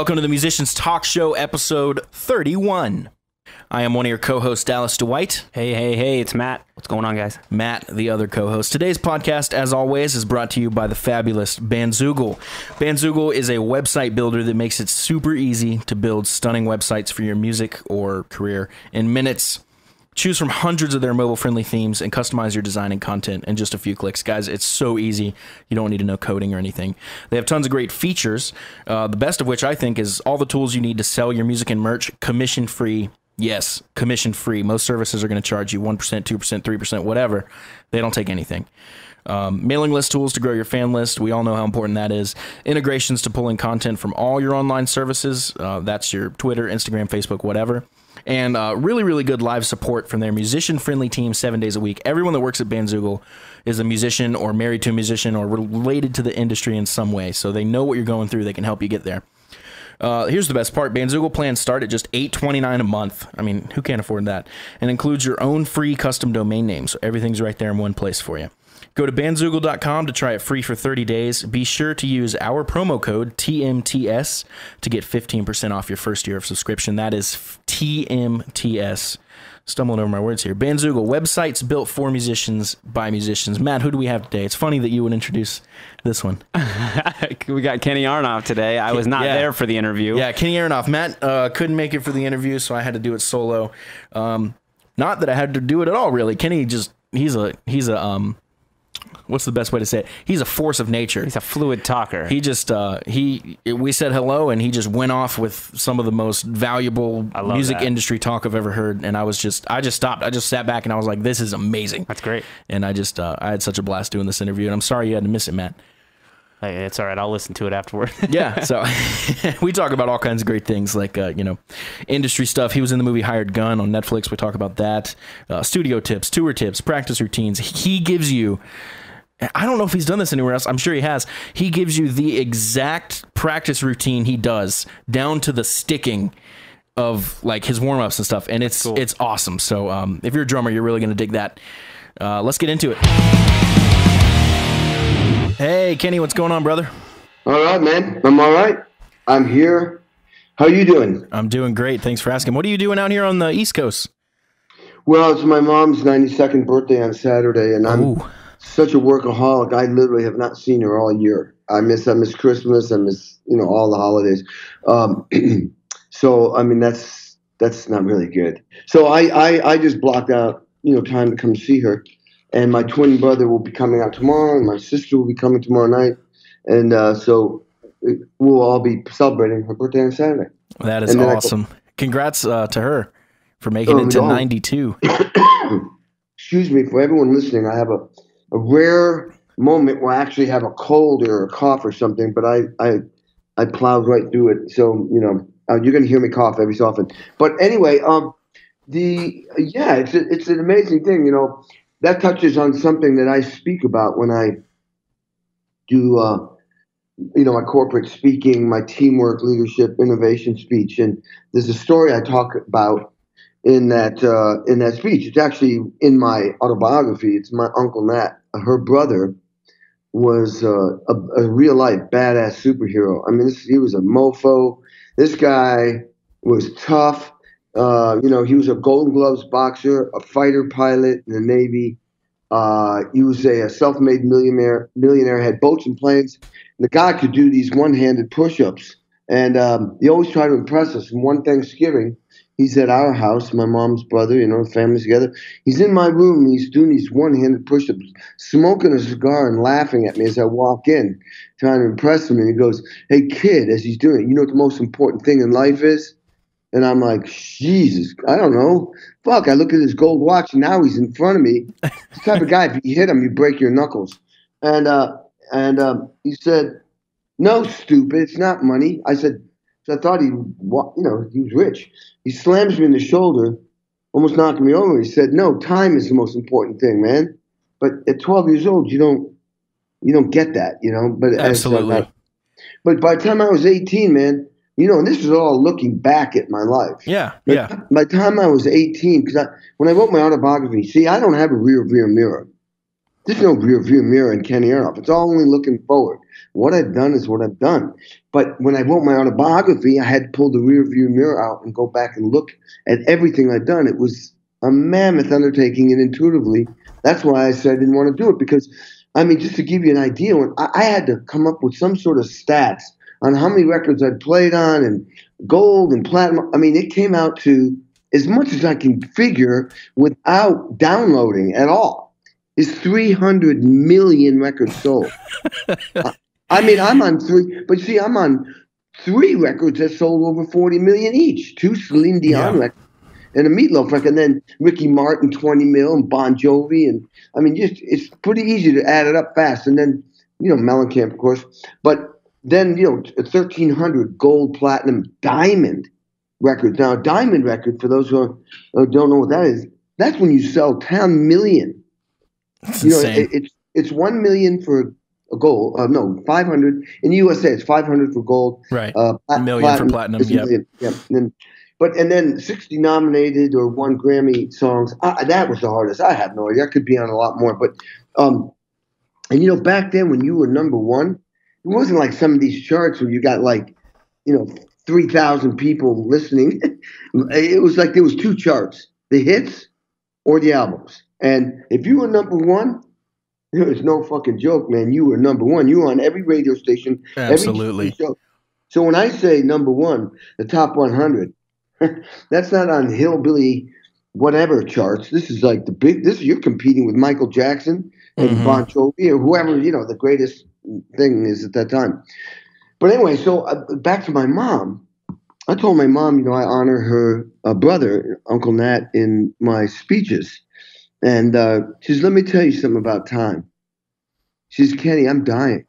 Welcome to the Musicians Talk Show, episode 31. I am one of your co hosts, Dallas Dwight. Hey, hey, hey, it's Matt. What's going on, guys? Matt, the other co host. Today's podcast, as always, is brought to you by the fabulous Bandzoogle. Bandzoogle is a website builder that makes it super easy to build stunning websites for your music or career in minutes. Choose from hundreds of their mobile friendly themes and customize your design and content in just a few clicks. Guys, it's so easy. You don't need to know coding or anything. They have tons of great features, uh, the best of which I think is all the tools you need to sell your music and merch commission free. Yes, commission free. Most services are going to charge you 1%, 2%, 3%, whatever. They don't take anything. Um, mailing list tools to grow your fan list. We all know how important that is. Integrations to pull in content from all your online services. Uh, that's your Twitter, Instagram, Facebook, whatever. And uh, really, really good live support from their musician friendly team seven days a week. Everyone that works at Bandzoogle is a musician or married to a musician or related to the industry in some way. So they know what you're going through. They can help you get there. Uh, here's the best part: Bandzoogle plans start at just eight twenty nine a month. I mean, who can't afford that? And includes your own free custom domain name, so everything's right there in one place for you. Go to bandzoogle.com to try it free for 30 days. Be sure to use our promo code TMTS to get 15% off your first year of subscription. That is TMTS. Stumbling over my words here. Bandzoogle, websites built for musicians by musicians. Matt, who do we have today? It's funny that you would introduce this one. we got Kenny Aronoff today. I was not Yeah. there for the interview. Yeah, Kenny Aronoff. Matt uh, couldn't make it for the interview, so I had to do it solo. Um, not that I had to do it at all, really. Kenny just he's a he's a um, what's the best way to say it? He's a force of nature. He's a fluid talker. he just uh, he we said hello and he just went off with some of the most valuable music that. industry talk I've ever heard and I was just I just stopped I just sat back and I was like this is amazing That's great. and I just uh, I had such a blast doing this interview and I'm sorry you had to miss it Matt Hey, it's all right. I'll listen to it afterward. yeah so we talk about all kinds of great things like uh, you know industry stuff he was in the movie hired gun on netflix we talk about that uh, studio tips tour tips practice routines he gives you i don't know if he's done this anywhere else i'm sure he has he gives you the exact practice routine he does down to the sticking of like his warm-ups and stuff and it's cool. it's awesome so um, if you're a drummer you're really going to dig that uh, let's get into it hey kenny what's going on brother All right, man. I'm all right. I'm here. How you doing? I'm doing great. Thanks for asking. What are you doing out here on the East Coast? Well, it's my mom's 92nd birthday on Saturday, and I'm Ooh. Such a workaholic. I literally have not seen her all year. I miss I miss Christmas. I miss you know all the holidays. Um, so I mean that's that's not really good. So I, I I just blocked out you know time to come see her, and my twin brother will be coming out tomorrow, and my sister will be coming tomorrow night, and uh, so we'll all be celebrating her birthday on Saturday. That is I go- awesome. Congrats uh, to her for making Oh, it to no. 92. excuse me, for everyone listening, I have a, a rare moment where I actually have a cold or a cough or something, but I I, I plowed right through it. So you know, uh, you're going to hear me cough every so often. But anyway, um, the yeah, it's a, it's an amazing thing. You know, that touches on something that I speak about when I do. Uh, you know, my corporate speaking, my teamwork, leadership, innovation speech, and there's a story I talk about in that uh, in that speech. It's actually in my autobiography. It's my uncle Nat. Her brother was uh, a, a real life badass superhero. I mean, this, he was a mofo. This guy was tough. Uh, you know, he was a Golden Gloves boxer, a fighter pilot in the Navy. Uh, he was a, a self-made millionaire. Millionaire had boats and planes. And the guy could do these one-handed push-ups, and um, he always tried to impress us. And one Thanksgiving, he's at our house, my mom's brother, you know, family's together. He's in my room. He's doing these one-handed push-ups, smoking a cigar and laughing at me as I walk in, trying to impress him. And he goes, "Hey, kid," as he's doing it, you know what the most important thing in life is? And I'm like, Jesus, I don't know. Fuck, I look at his gold watch, and now he's in front of me. This type of guy, if you hit him, you break your knuckles. And uh, and um, he said, "No, stupid, it's not money." I said, so I thought he, you know, he was rich. He slams me in the shoulder, almost knocking me over. He said, "No, time is the most important thing, man." But at 12 years old, you don't, you don't get that, you know. But as, uh, Absolutely. but by the time I was 18, man, you know, and this is all looking back at my life. Yeah, By, yeah. by the time I was 18, because I, when I wrote my autobiography, see, I don't have a rear view mirror. There's no rear view mirror in Kenny Aronoff. It's all only looking forward. What I've done is what I've done. But when I wrote my autobiography, I had to pull the rear view mirror out and go back and look at everything I'd done. It was a mammoth undertaking, and intuitively, that's why I said I didn't want to do it because, I mean, just to give you an idea, when I, I had to come up with some sort of stats on how many records I'd played on and gold and platinum. I mean, it came out to as much as I can figure without downloading at all is 300 million records sold. I mean, I'm on three, but see, I'm on three records that sold over 40 million each. Two Celine Dion Yeah. records and a Meatloaf record, and then Ricky Martin 20 mil and Bon Jovi, and I mean, just it's pretty easy to add it up fast. And then you know Mellencamp, of course, but then you know 1,300 gold, platinum, diamond records. Now, a diamond record, for those who are- who don't know what that is, that's when you sell 10 million It's you know, insane. it, it's it's one million for a gold. Uh, no, five hundred in the USA. It's five hundred for gold. right. Uh, pla- A million for platinum, is a yep. million, Yep. And then, but and then sixty nominated or one Grammy songs. I, that was the hardest. I have no idea. I could be on a lot more, but um, and you know, back then when you were number one, it wasn't like some of these charts where you got like, you know, three thousand people listening. it was like there was two charts: the hits or the albums. And if you were number one, there was no fucking joke, man. You were number one. You were on every radio station, Absolutely. So when I say number one, the top 100, that's not on hillbilly whatever charts. This is like the big. This you're competing with Michael Jackson and Mhm. Bon Jovi or whoever you know the greatest thing is at that time. But anyway, so uh, back to my mom. I told my mom, you know, I honor her uh, brother, Uncle Nat, in my speeches. And uh, she says, "Let me tell you something about time." She says, "Kenny, I'm dying.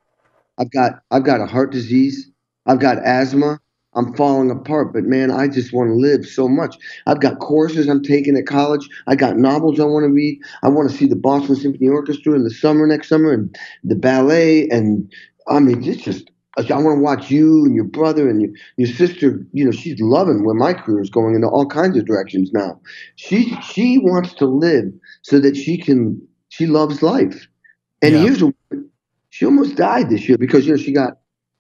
I've got I've got a heart disease. I've got asthma. I'm falling apart. But man, I just want to live so much. I've got courses I'm taking at college. I got novels I want to read. I want to see the Boston Symphony Orchestra in the summer next summer and the ballet. And I mean, it's just." I want to watch you and your brother and your, your sister. You know, she's loving where my career is going in all kinds of directions now. She she wants to live so that she can. She loves life. And Yeah. here's a, she almost died this year because you know she got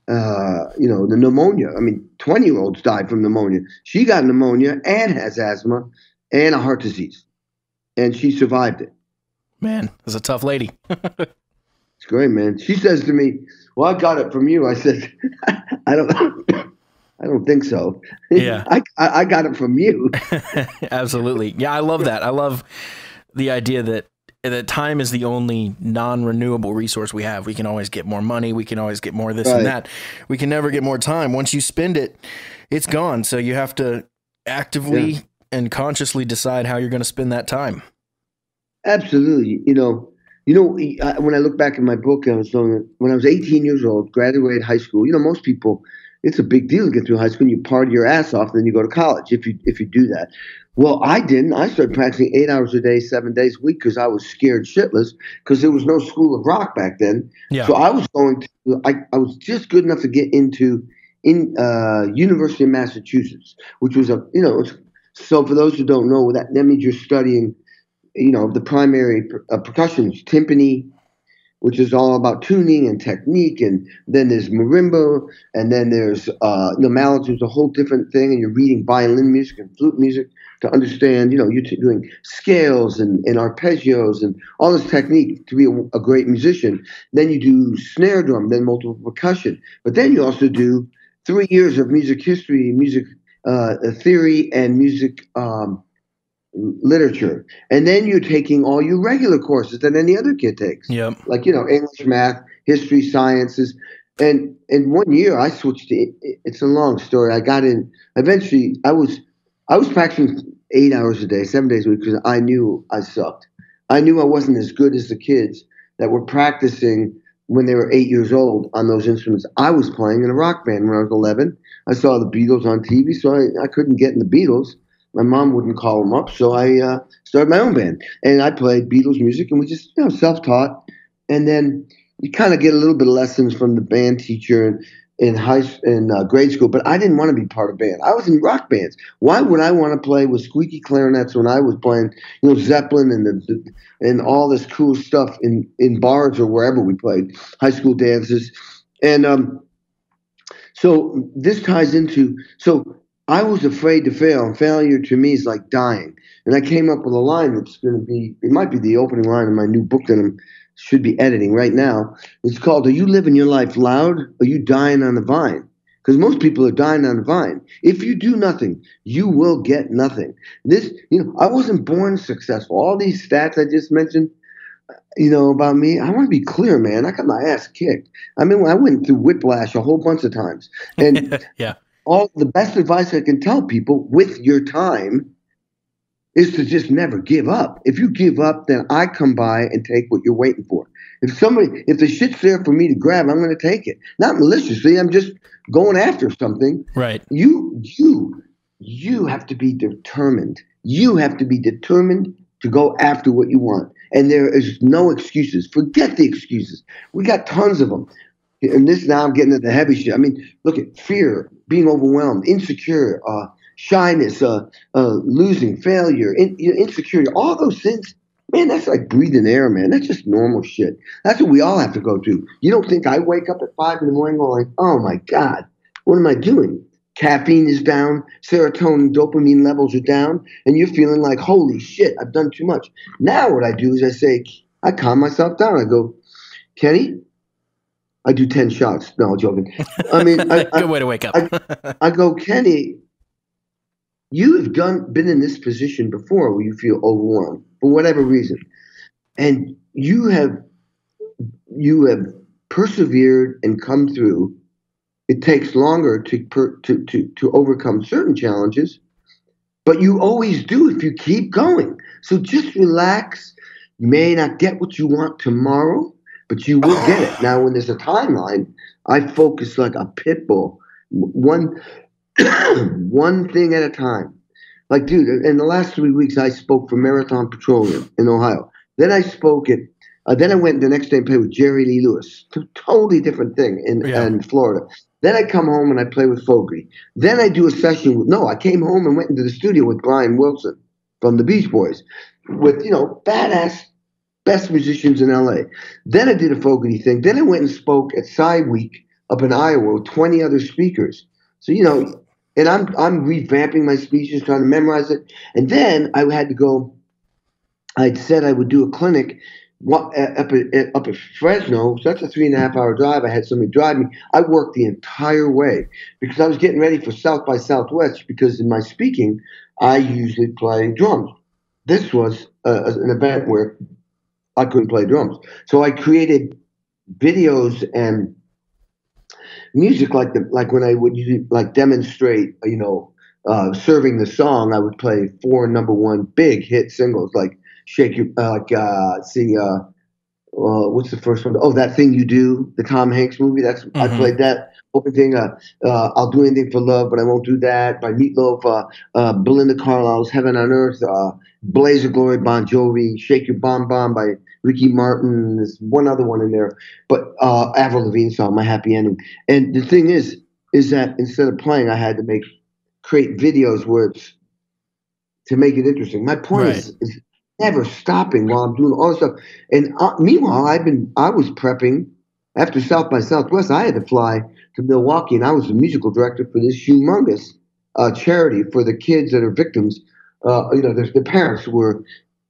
uh, you know the pneumonia. I mean, twenty year olds died from pneumonia. She got pneumonia and has asthma and a heart disease, and she survived it. Man, that's a tough lady. It's great, man. She says to me, "Well, I got it from you." I said, "I don't." I don't think so. Yeah. I, I I got it from you. Absolutely. Yeah, I love that. I love the idea that that time is the only non-renewable resource we have. We can always get more money, we can always get more this Right. and that. We can never get more time. Once you spend it, it's gone. So you have to actively Yeah. and consciously decide how you're going to spend that time. Absolutely. You know, you know, when I look back in my book, I was when I was 18 years old, graduated high school. You know, most people, it's a big deal to get through high school. You party your ass off, then you go to college if you if you do that. Well, I didn't. I started practicing eight hours a day, seven days a week because I was scared shitless because there was no school of rock back then. Yeah. So I was going to. I, I was just good enough to get into in uh, University of Massachusetts, which was a you know. it's- So for those who don't know, that that means you're studying you know, the primary per- uh, percussion timpani, which is all about tuning and technique, and then there's marimba, and then there's uh, the mallets, which is a whole different thing, and you're reading violin music and flute music to understand, you know, you're doing scales and, and arpeggios and all this technique to be a, a great musician. Then you do snare drum, then multiple percussion, but then you also do three years of music history, music uh, theory, and music. Um, literature. And then you're taking all your regular courses that any other kid takes. Yep. like you know english math history sciences. And in one year i switched to, it, it's a long story. I got in eventually i was i was practicing eight hours a day seven days a week because i knew i sucked. I knew i wasn't as good as the kids that were practicing when they were eight years old on those instruments. I was playing in a rock band when i was 11 i saw the beatles on tv so i, I couldn't get in the beatles my mom wouldn't call them up, so I uh, started my own band, and I played Beatles music, and we just you know self-taught, and then you kind of get a little bit of lessons from the band teacher, in high in uh, grade school, but I didn't want to be part of band. I was in rock bands. Why would I want to play with squeaky clarinets when I was playing, you know, Zeppelin and the, the and all this cool stuff in in bars or wherever we played, high school dances, and um, so this ties into so I was afraid to fail, failure to me is like dying. And I came up with a line that's going to be it might be the opening line of my new book that I'm should be editing right now. It's called Are You Living Your Life Loud Are You Dying on the Vine? Because most people are dying on the vine. If you do nothing, you will get nothing. This, you know, I wasn't born successful. All these stats I just mentioned, you know, about me, I want to be clear, man. I got my ass kicked. I mean, I went through whiplash a whole bunch of times. And yeah. All the best advice I can tell people with your time is to just never give up. If you give up, then I come by and take what you're waiting for. If somebody, if the shit's there for me to grab, I'm going to take it. Not maliciously. I'm just going after something. Right. You, you, you have to be determined. You have to be determined to go after what you want. And there is no excuses. Forget the excuses. We got tons of them. And this now I'm getting into the heavy shit. I mean, look at fear, being overwhelmed, insecure, uh, shyness, uh, uh, losing, failure, in, insecurity, all those things. Man, that's like breathing air, man. That's just normal shit. That's what we all have to go through. You don't think I wake up at five in the morning going, oh my God, what am I doing? Caffeine is down, serotonin, dopamine levels are down, and you're feeling like, holy shit, I've done too much. Now, what I do is I say, I calm myself down. I go, Kenny, I do 10 shots. No, joking. I mean, I, good way to wake up. I, I go, Kenny, you have done been in this position before where you feel overwhelmed for whatever reason and you have you have persevered and come through it takes longer to, per, to, to, to overcome certain challenges but you always do if you keep going so just relax you may not get what you want tomorrow but you will get it now when there's a timeline i focus like a pit bull one one thing at a time. Like, dude, in the last three weeks, I spoke for Marathon Petroleum in Ohio. Then I spoke at, uh, then I went the next day and played with Jerry Lee Lewis. Totally different thing in, Yeah. in Florida. Then I come home and I play with Fogerty. Then I do a session with, no, I came home and went into the studio with Brian Wilson from the Beach Boys with, you know, badass, best musicians in LA. Then I did a Fogerty thing. Then I went and spoke at Sci Week up in Iowa with 20 other speakers. So, you know, and I'm I'm revamping my speeches, trying to memorize it. And then I had to go. I'd said I would do a clinic up at, up at Fresno. So that's a three and a half hour drive. I had somebody drive me. I worked the entire way because I was getting ready for South by Southwest. Because in my speaking, I usually play drums. This was uh, an event where I couldn't play drums, so I created videos and music like the like when I would like demonstrate, you know, uh, serving the song, I would play four number one big hit singles like "Shake Your," uh, like uh, see, uh, uh, what's the first one? Oh, that thing you do, the Tom Hanks movie. That's I Mhm. played that. Open thing. Uh, uh, I'll do anything for love, but I won't do that. By Meatloaf. Uh, uh, Belinda Carlisle's "Heaven on Earth." Uh, Blaze of Glory, Bon Jovi. "Shake Your Bon-Bon" by Ricky Martin. There's one other one in there, but uh, Avril Lavigne song, "My Happy Ending." And the thing is, is that instead of playing, I had to make create videos where it's to make it interesting. My point is, is never stopping while I'm doing all this stuff. And uh, meanwhile, I've been I was prepping after South by Southwest. I had to fly to Milwaukee, and I was the musical director for this humongous uh, charity for the kids that are victims. Uh, you know, their parents were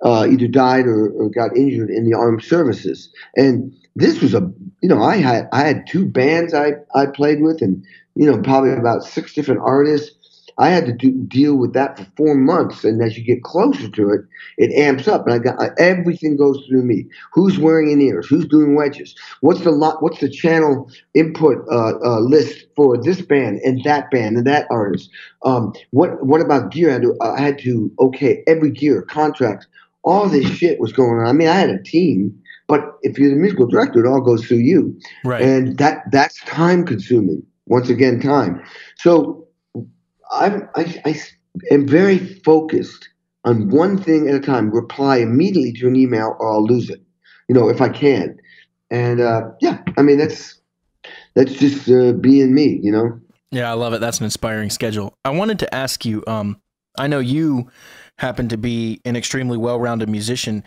uh, either died or, or got injured in the armed services, and this was a you know I had I had two bands I I played with, and you know probably about six different artists. I had to do, deal with that for four months, and as you get closer to it, it amps up, and I got everything goes through me. Who's wearing in ears? Who's doing wedges? What's the lot? What's the channel input uh, uh, list for this band and that band and that artist? Um, what what about gear? I had to, I had to okay every gear contracts. All this shit was going on. I mean, I had a team, but if you're the musical director, it all goes through you Right. and that that's time consuming once again time so i'm I, I am very focused on one thing at a time reply immediately to an email or i'll lose it you know if i can and uh, yeah i mean that's that's just uh, being me, you know. Yeah, I love it. That's an inspiring schedule. I wanted to ask you. Um, I know you happen to be an extremely well-rounded musician.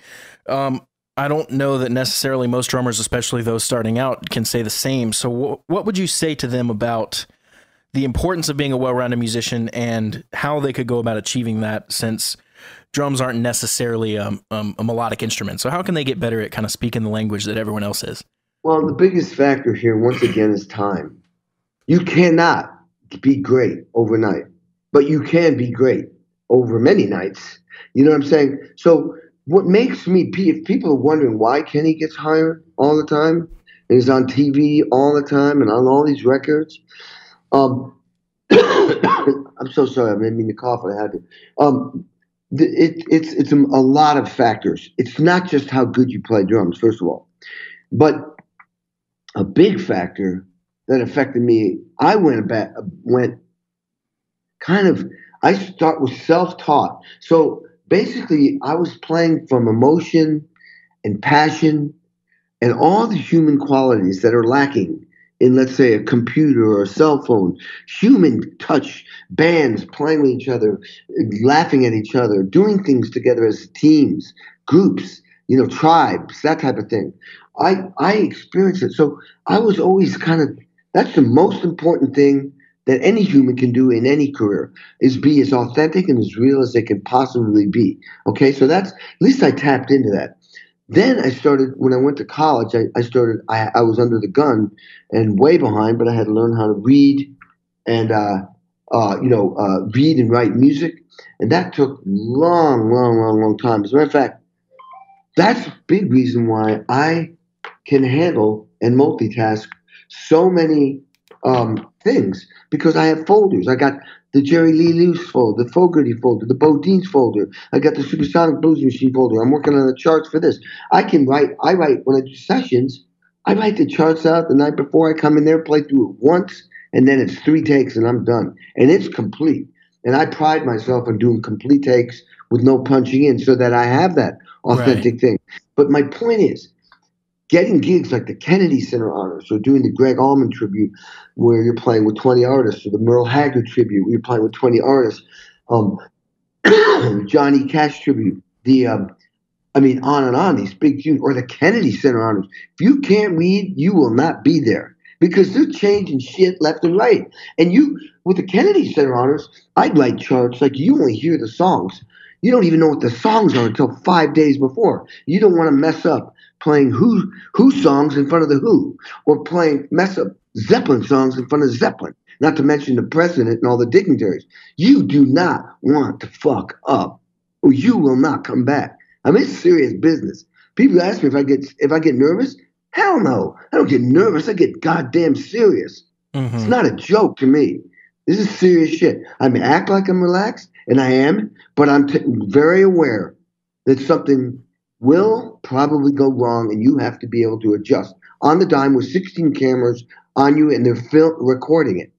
Um, I don't know that necessarily most drummers, especially those starting out, can say the same. So, wh- what would you say to them about the importance of being a well-rounded musician and how they could go about achieving that? Since drums aren't necessarily um, um, a melodic instrument, so how can they get better at kind of speaking the language that everyone else is? Well, the biggest factor here, once again, is time. You cannot be great overnight, but you can be great over many nights. You know what I'm saying? So what makes me, if people are wondering why Kenny gets hired all the time, and he's on TV all the time and on all these records, um, I'm so sorry, I didn't mean to cough, I had to. Um, it, it's it's a, a lot of factors. It's not just how good you play drums, first of all, but a big factor that affected me. I went about went kind of. I start with self-taught. So basically, I was playing from emotion and passion and all the human qualities that are lacking in, let's say, a computer or a cell phone. Human touch, bands playing with each other, laughing at each other, doing things together as teams, groups, you know, tribes, that type of thing. I I experienced it. So I was always kind of that's the most important thing that any human can do in any career is be as authentic and as real as they can possibly be. Okay, so that's at least I tapped into that. Then I started when I went to college. I, I started. I, I was under the gun and way behind, but I had to learn how to read and uh, uh, you know uh, read and write music, and that took long, long, long, long time. As a matter of fact, that's a big reason why I can handle and multitask so many um, things because I have folders. I got the Jerry Lee Lewis folder, the Fogerty folder, the Bodines folder. I got the Supersonic Blues Machine folder. I'm working on the charts for this. I can write. I write when I do sessions. I write the charts out the night before I come in there, play through it once, and then it's three takes and I'm done. And it's complete. And I pride myself on doing complete takes with no punching in so that I have that authentic right. thing. But my point is, getting gigs like the Kennedy Center Honors or doing the Gregg Allman tribute where you're playing with 20 artists or the Merle Haggard tribute where you're playing with 20 artists, um, Johnny Cash tribute, the, um, I mean, on and on, these big tunes, or the Kennedy Center Honors. If you can't read, you will not be there because they're changing shit left and right. And you, with the Kennedy Center Honors, I'd like charts like you only hear the songs. You don't even know what the songs are until five days before. You don't want to mess up playing Who Who songs in front of the Who, or playing mess up Zeppelin songs in front of Zeppelin. Not to mention the president and all the dignitaries. You do not want to fuck up, or you will not come back. I mean, it's serious business. People ask me if I get if I get nervous. Hell no, I don't get nervous. I get goddamn serious. Mm-hmm. It's not a joke to me. This is serious shit. I mean, act like I'm relaxed, and I am, but I'm t- very aware that something will probably go wrong, and you have to be able to adjust on the dime with 16 cameras on you, and they're fil- recording it.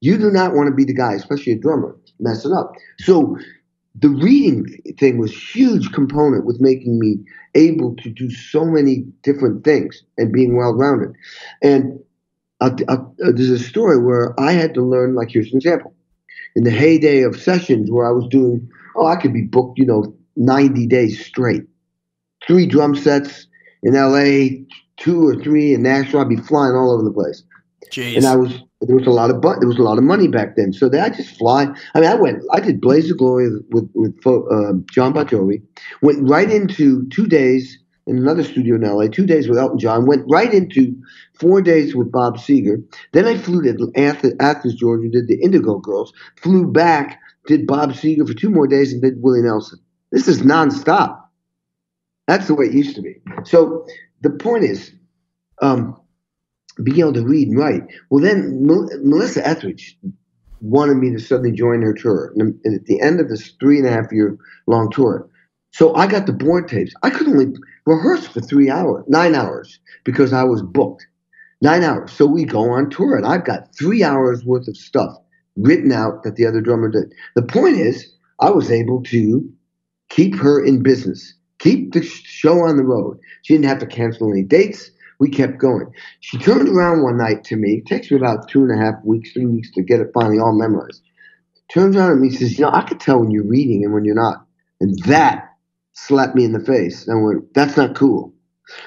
You do not want to be the guy, especially a drummer, messing up. So the reading thing was huge component with making me able to do so many different things and being well rounded. And uh, uh, there's a story where I had to learn, like here's an example. In the heyday of sessions where I was doing, oh, I could be booked, you know, 90 days straight three drum sets in LA, two or three in Nashville. I'd be flying all over the place. Jeez. And I was there was a lot of but there was a lot of money back then. So I just fly. I mean, I went. I did Blaze of Glory with with uh, Jon Bon Jovi. Went right into two days in another studio in LA. Two days with Elton John. Went right into four days with Bob Seger. Then I flew to Athens, Georgia. Did the Indigo Girls. Flew back. Did Bob Seger for two more days and did Willie Nelson. This is nonstop. That's the way it used to be. So the point is, um, being able to read and write. Well, then Melissa Etheridge wanted me to suddenly join her tour, and at the end of this three and a half year long tour, so I got the board tapes. I could only rehearse for three hours, nine hours, because I was booked. Nine hours. So we go on tour, and I've got three hours worth of stuff written out that the other drummer did. The point is, I was able to keep her in business keep the show on the road. She didn't have to cancel any dates we kept going. She turned around one night to me. It takes me about two and a half weeks, three weeks to get it finally all memorized. Turns around at me and says, You know, I could tell when you're reading and when you're not. And that slapped me in the face. And I went, That's not cool.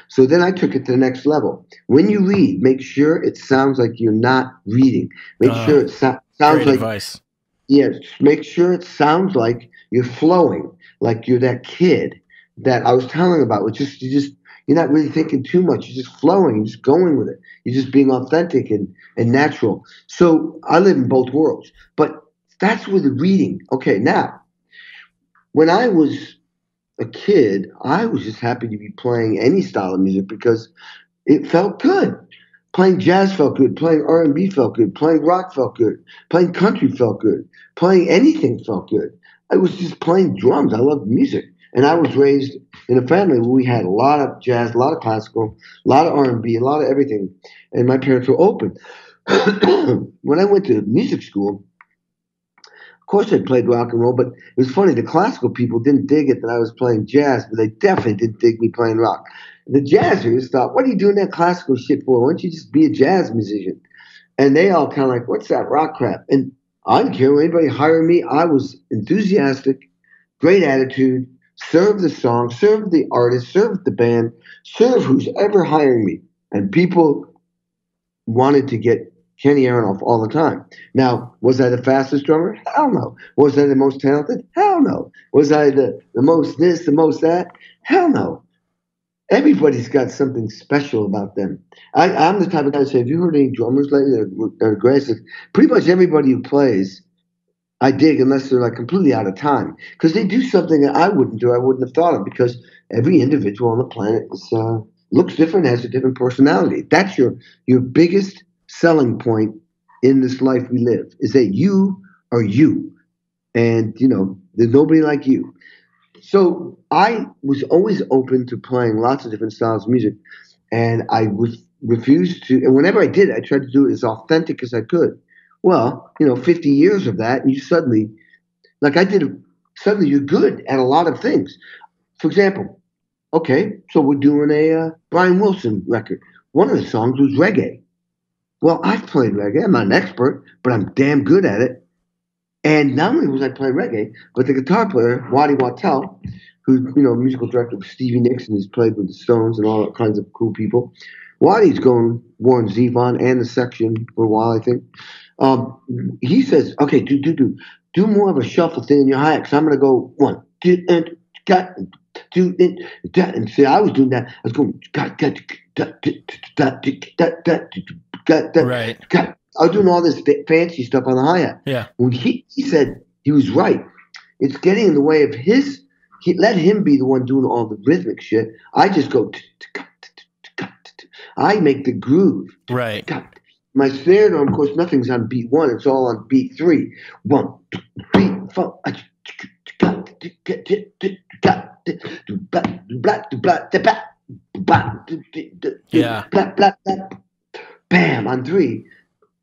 So then I took it to the next level. When you read, make sure it sounds like you're not reading. Make Uh, sure it so- sounds Great like advice. Yes, make sure it sounds like you're flowing, like you're that kid that I was telling about. It's just you just you're not really thinking too much. You're just flowing. You're just going with it. You're just being authentic and and natural. So I live in both worlds, but that's with the reading. Okay, now when I was a kid, I was just happy to be playing any style of music because it felt good. Playing jazz felt good. Playing R and B felt good. Playing rock felt good. Playing country felt good. Playing anything felt good. I was just playing drums. I loved music, and I was raised in a family where we had a lot of jazz, a lot of classical, a lot of R&B, a lot of everything, and my parents were open. when I went to music school, of course I played rock and roll, but it was funny. The classical people didn't dig it that I was playing jazz, but they definitely didn't dig me playing rock. The jazzers thought, "What are you doing that classical shit for? Why don't you just be a jazz musician?" And they all kind of like, "What's that rock crap?" And I didn't care. Anybody hired me, I was enthusiastic, great attitude, serve the song, serve the artist, serve the band, serve who's ever hiring me. And people wanted to get Kenny Aronoff all the time. Now, was I the fastest drummer? Hell no. Was I the most talented? Hell no. Was I the, the most this, the most that? Hell no. Everybody's got something special about them. I, I'm the type of guy to say, have you heard any drummers lately that are, that are? Pretty much everybody who plays, I dig unless they're like completely out of time. Because they do something that I wouldn't do, I wouldn't have thought of, because every individual on the planet is, uh, looks different, has a different personality. That's your your biggest selling point in this life we live, is that you are you. And, you know, there's nobody like you. So I was always open to playing lots of different styles of music, and I was refused to. And whenever I did, I tried to do it as authentic as I could. Well, you know, 50 years of that, and you suddenly, like I did, suddenly you're good at a lot of things. For example, okay, so we're doing a uh, Brian Wilson record. One of the songs was reggae. Well, I've played reggae. I'm not an expert, but I'm damn good at it. And not only was I playing reggae, but the guitar player, Waddy Wachtel, who's you know musical director of Stevie Nicks and he's played with the Stones and all kinds of cool people. Waddy's going Warren Zevon and the section for a while, I think. Um, he says, "Okay, do do do do more of a shuffle thing in your hi hat. Cause I'm gonna go one, two, and got two, and that. And see, I was doing that. I was going got got got got got got got Right. got. I was doing all this fancy stuff on the hi hat Yeah. when he, he said he was right. It's getting in the way of his. He let him be the one doing all the rhythmic shit. I just go. I make the groove. Right. My snare drum, of course, nothing's on beat one. It's all on beat three. One, two, three, four. Yeah. Bam on three.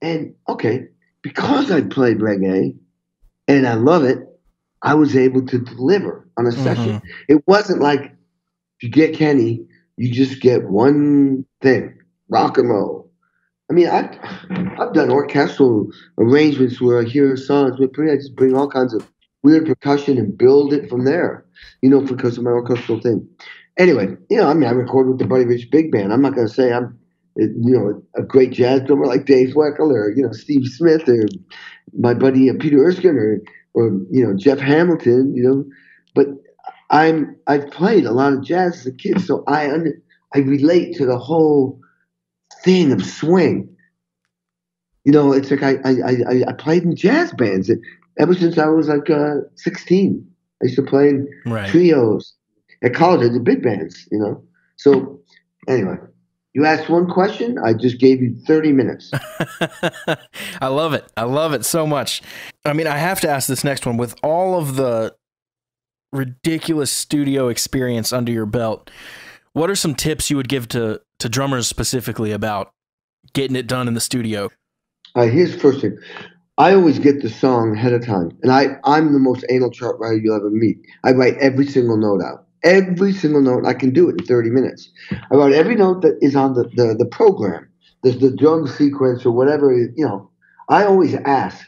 And okay, because I played reggae and I love it, I was able to deliver on a session. It wasn't like if you get Kenny, you just get one thing, rock and roll. I mean, I've, I've done orchestral arrangements where I hear songs with I just bring all kinds of weird percussion and build it from there, you know, because of my orchestral thing. Anyway, you know, I mean, I record with the Buddy Rich Big Band. I'm not going to say I'm, you know, a great jazz drummer like Dave Weckl or, you know, Steve Smith or my buddy uh, Peter Erskine or, or, you know, Jeff Hamilton, you know, but I'm, I've played a lot of jazz as a kid, so I, I relate to the whole thing of swing. You know, it's like I, I, I, I played in jazz bands ever since I was like uh, 16. I used to play in Right. trios. At college, I did big bands, you know. So, anyway, you asked one question, I just gave you 30 minutes. I love it. I love it so much. I mean, I have to ask this next one with all of the ridiculous studio experience under your belt. What are some tips you would give to to drummers specifically about getting it done in the studio? Right, here's the first thing. I always get the song ahead of time, and I, I'm the most anal chart writer you'll ever meet. I write every single note out. every single note. I can do it in 30 minutes. I write every note that is on the, the, the program, the, the drum sequence or whatever, you know. I always ask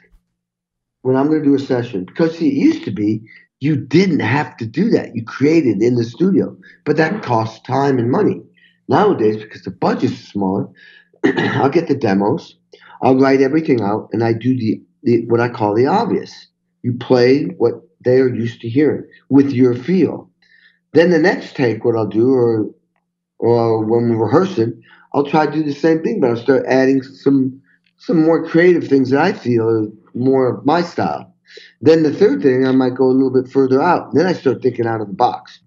when I'm going to do a session, because see, it used to be you didn't have to do that. You created in the studio, but that costs time and money. Nowadays, because the budget's are smaller, I'll get the demos, I'll write everything out, and I do the, the what I call the obvious. You play what they are used to hearing with your feel. Then the next take, what I'll do, or or when we're rehearsing, I'll try to do the same thing, but I'll start adding some some more creative things that I feel are more of my style. Then the third thing, I might go a little bit further out. Then I start thinking out of the box.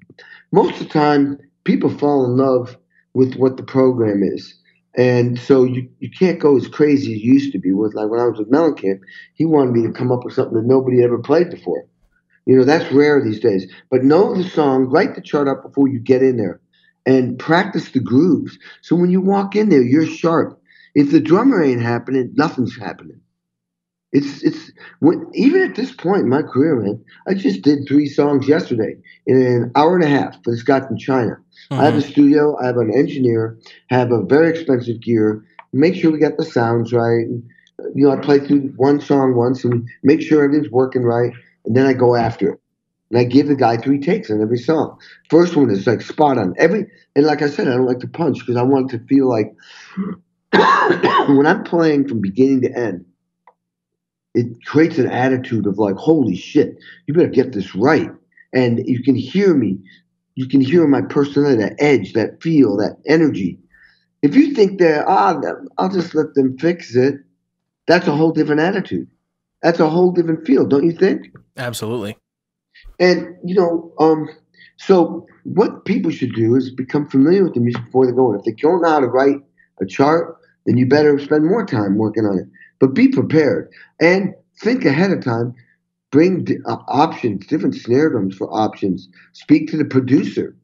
Most of the time, people fall in love with what the program is. And so you, you can't go as crazy as you used to be. With like when I was with Mellencamp, he wanted me to come up with something that nobody ever played before. You know, that's rare these days. But know the song, write the chart up before you get in there and practice the grooves. So when you walk in there, you're sharp. If the drummer ain't happening, nothing's happening. It's it's when, even at this point in my career, man. I just did three songs yesterday in an hour and a half for this guy from China. Mm-hmm. I have a studio, I have an engineer, have a very expensive gear. Make sure we get the sounds right. You know, I play through one song once and make sure everything's working right, and then I go after it. And I give the guy three takes on every song. First one is like spot on. Every and like I said, I don't like to punch because I want it to feel like when I'm playing from beginning to end, it creates an attitude of like, holy shit, you better get this right. And you can hear me. You can hear my personality, that edge, that feel, that energy. If you think that, ah, I'll just let them fix it, that's a whole different attitude. That's a whole different feel, don't you think? Absolutely. And, you know, um, so what people should do is become familiar with the music before they go in. If they don't know how to write a chart, then you better spend more time working on it. But be prepared and think ahead of time. Bring uh, options, different snare drums for options. Speak to the producer.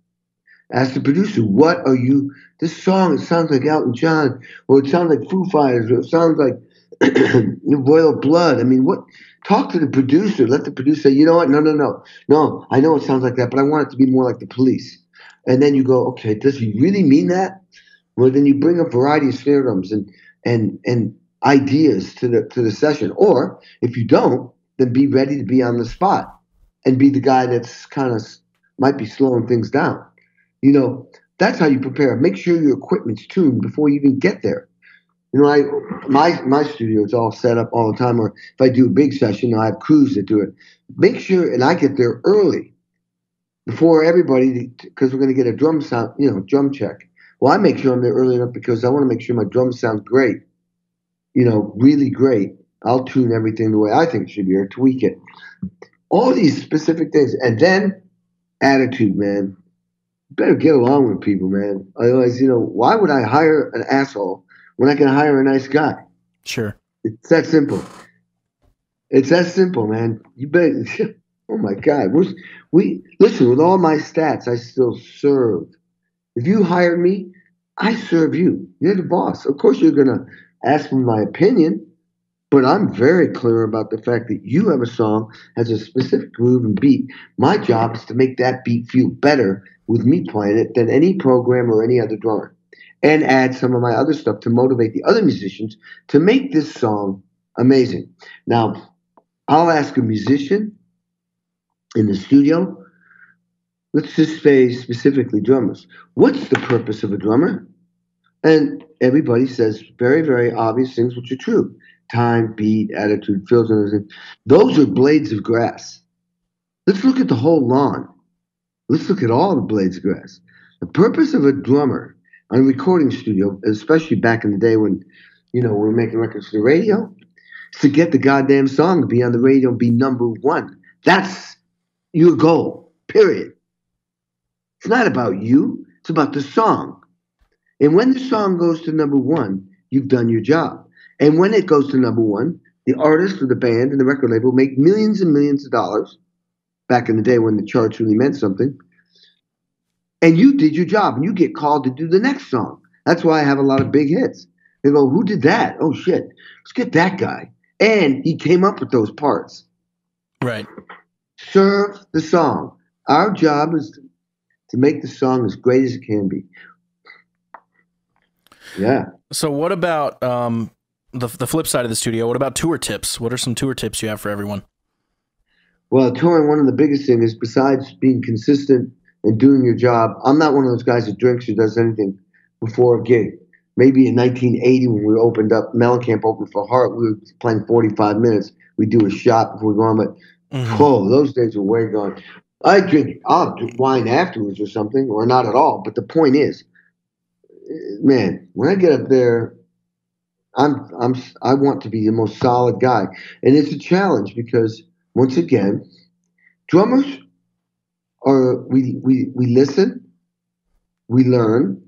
Ask the producer, what are you? This song, it sounds like Elton John, or it sounds like Foo Fighters, or it sounds like Royal Blood. I mean, what? Talk to the producer. Let the producer say, you know what? No, no, no, no. I know it sounds like that, but I want it to be more like the Police. And then you go, okay, does he really mean that? Well, then you bring a variety of snare drums and and and ideas to the to the session. Or if you don't, then be ready to be on the spot and be the guy that's kind of might be slowing things down. You know, that's how you prepare. Make sure your equipment's tuned before you even get there. You know, I my my studio is all set up all the time. Or if I do a big session, I have crews that do it. Make sure, and I get there early before everybody because we're going to get a drum sound, you know, drum check. Well, I make sure I'm there early enough because I want to make sure my drums sound great you know, really great. I'll tune everything the way I think it should be or tweak it. All these specific things. And then attitude, man. You better get along with people, man. Otherwise, you know, why would I hire an asshole when I can hire a nice guy? Sure. It's that simple. It's that simple, man. You better. oh my God. We're, we listen. With all my stats, I still serve. If you hire me, I serve you. You're the boss. Of course, you're gonna ask me my opinion, but I'm very clear about the fact that you have a song has a specific groove and beat. My job is to make that beat feel better with me playing it than any program or any other drummer, and add some of my other stuff to motivate the other musicians to make this song amazing. Now, I'll ask a musician in the studio. Let's just say specifically drummers. What's the purpose of a drummer? And everybody says very, very obvious things which are true. Time, beat, attitude, feels, and everything. Those are blades of grass. Let's look at the whole lawn. Let's look at all the blades of grass. The purpose of a drummer on a recording studio, especially back in the day when, you know, we were making records for the radio, is to get the goddamn song to be on the radio and be number one. That's your goal, period. It's not about you, it's about the song. And when the song goes to number one, you've done your job. And when it goes to number one, the artist or the band and the record label make millions and millions of dollars back in the day when the charts really meant something. And you did your job and you get called to do the next song. That's why I have a lot of big hits. They go, Who did that? Oh, shit. Let's get that guy. And he came up with those parts. Right. Serve the song. Our job is to make the song as great as it can be. Yeah. So what about um, the the flip side of the studio? What about tour tips? What are some tour tips you have for everyone? Well, touring, one of the biggest things, is besides being consistent and doing your job, I'm not one of those guys that drinks or does anything before a gig. Maybe in 1980, when we opened up, Mellencamp opened for Heart, we were playing 45 minutes. We do a shot before we go on, but Mhm. oh, those days are way gone. I drink, I'll drink wine afterwards or something, or not at all. But the point is, man, when I get up there, I'm, I'm, I want to be the most solid guy, and it's a challenge because once again, drummers are we we we listen, we learn,